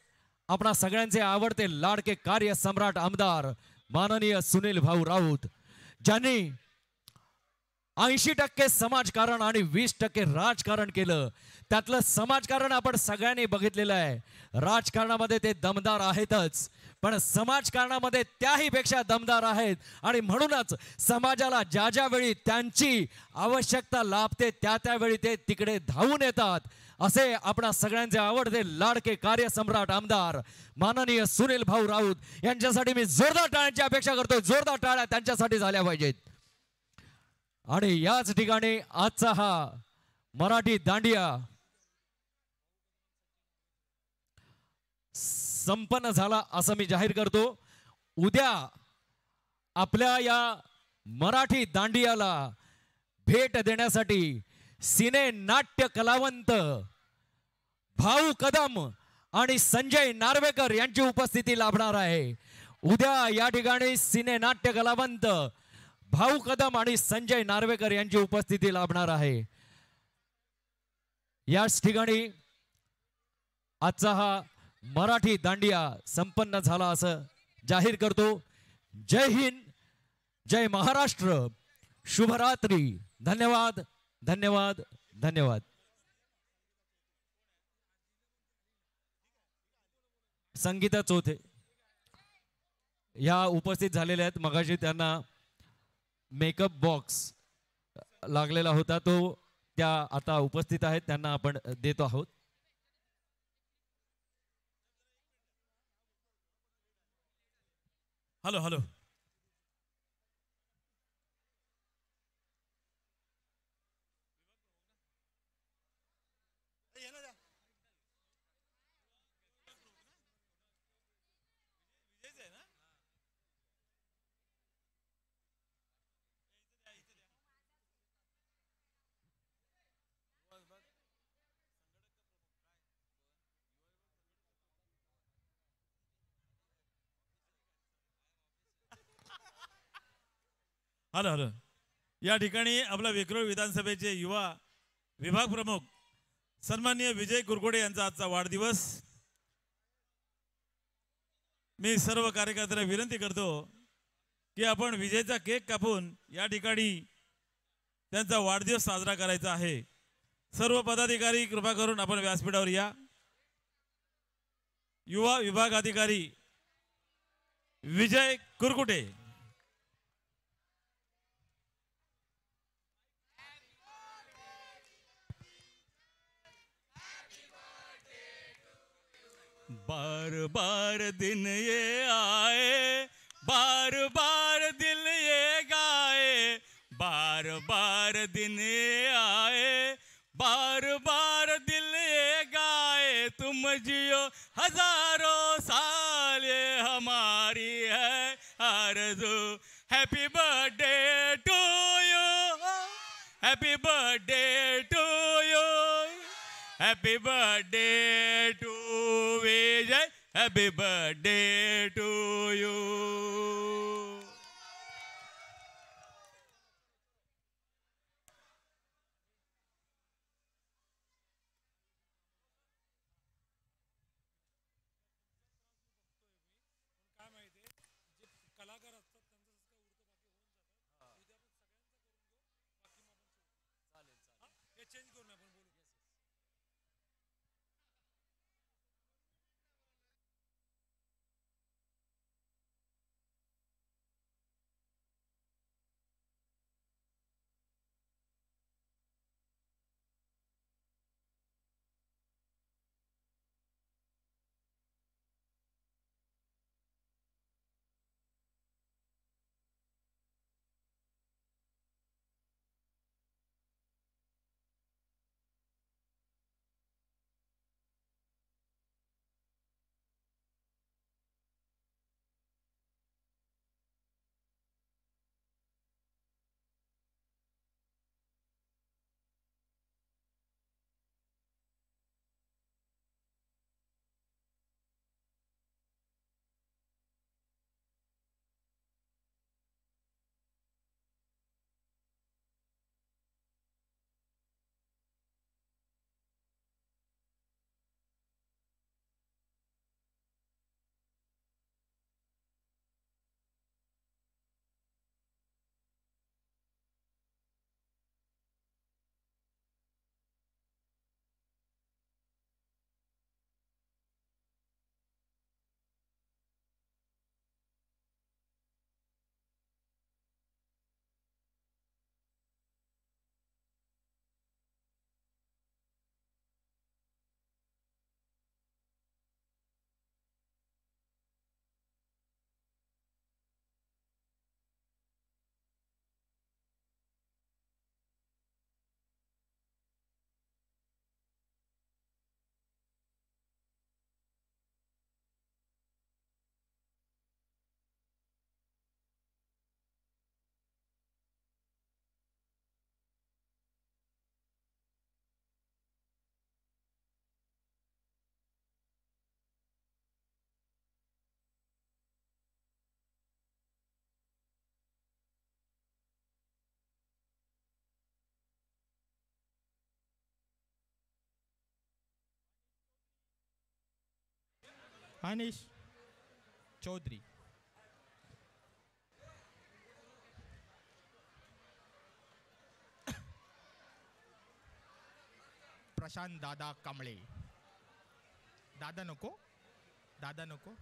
आपणा सगळ्यांचे आवडते लाडके कार्य सम्राट आमदार माननीय सुनील भाऊ राऊत ज्यांनी ऐंशी टक्के समाजकारण आणि वीस टक्के राजकारण केलं. त्यातलं समाजकारण आपण सगळ्यांनी बघितलेलं आहे. राजकारणामध्ये ते दमदार आहेतच. पण समाजकारणामध्ये त्याही पेक्षा दमदार आहेत. आणि म्हणूनच समाजाला ज्या ज्यावेळी त्यांची आवश्यकता लाभते त्या त्यावेळी ते तिकडे धावून येतात. असे आपणा सगळ्यांचे आवडते लाडके कार्यसम्राट आमदार माननीय सुनील भाऊ राऊत यांच्यासाठी मी जोरदार टाळ्यांची अपेक्षा करतोय. जोरदार टाळ्या त्यांच्यासाठी झाल्या पाहिजेत. आणि याच ठिकाणी आजचा हा मराठी दांडिया संपन्न झाला असं मी जाहीर करतो. उद्या आपल्या या मराठी दांडियाला भेट देण्यासाठी सिने नाट्य कलावंत भाऊ कदम आणि संजय नार्वेकर यांची उपस्थिती लाभणार आहे. उद्या या ठिकाणी सिने नाट्य कलावंत भाऊ कदम आणि संजय नार्वेकर यांची उपस्थिती लाभणार आहे. याच ठिकाणी आजचा हा मराठी दांडिया संपन्न झाला असं जाहीर करतो. जय हिंद जय महाराष्ट्र. शुभरात्री. धन्यवाद धन्यवाद धन्यवाद. संगीता चौथे. या उपस्थित झालेल्या आहेत. मगाशी त्यांना मेकअप बॉक्स लागलेला होता. तो त्या आता उपस्थित आहेत. त्यांना आपण देतो आहोत. हॅलो हॅलो हॅलो हॅलो या ठिकाणी आपला विक्रोळ विधानसभेचे युवा विभाग प्रमुख सन्माननीय विजय कुरकोडे यांचा आजचा वाढदिवस. मी सर्व कार्यकर्त्यांना विनंती करतो की आपण विजयचा केक कापून या ठिकाणी त्यांचा वाढदिवस साजरा करायचा आहे. सर्व पदाधिकारी कृपा करून आपण व्यासपीठावर या. युवा विभाग अधिकारी विजय कुरकुटे बार बार दिन ये आए बार बार दिल ये गाए बार बार दिन ये आए बार बार दिल ये गाए। तुम जियो हजारों साल ये हमारी है आरज़ू। Happy birthday to you happy birthday to you happy birthday to Vijay. Happy birthday to you. अनिश चौधरी प्रशांत दादा कांबळे दादा नको दादा नको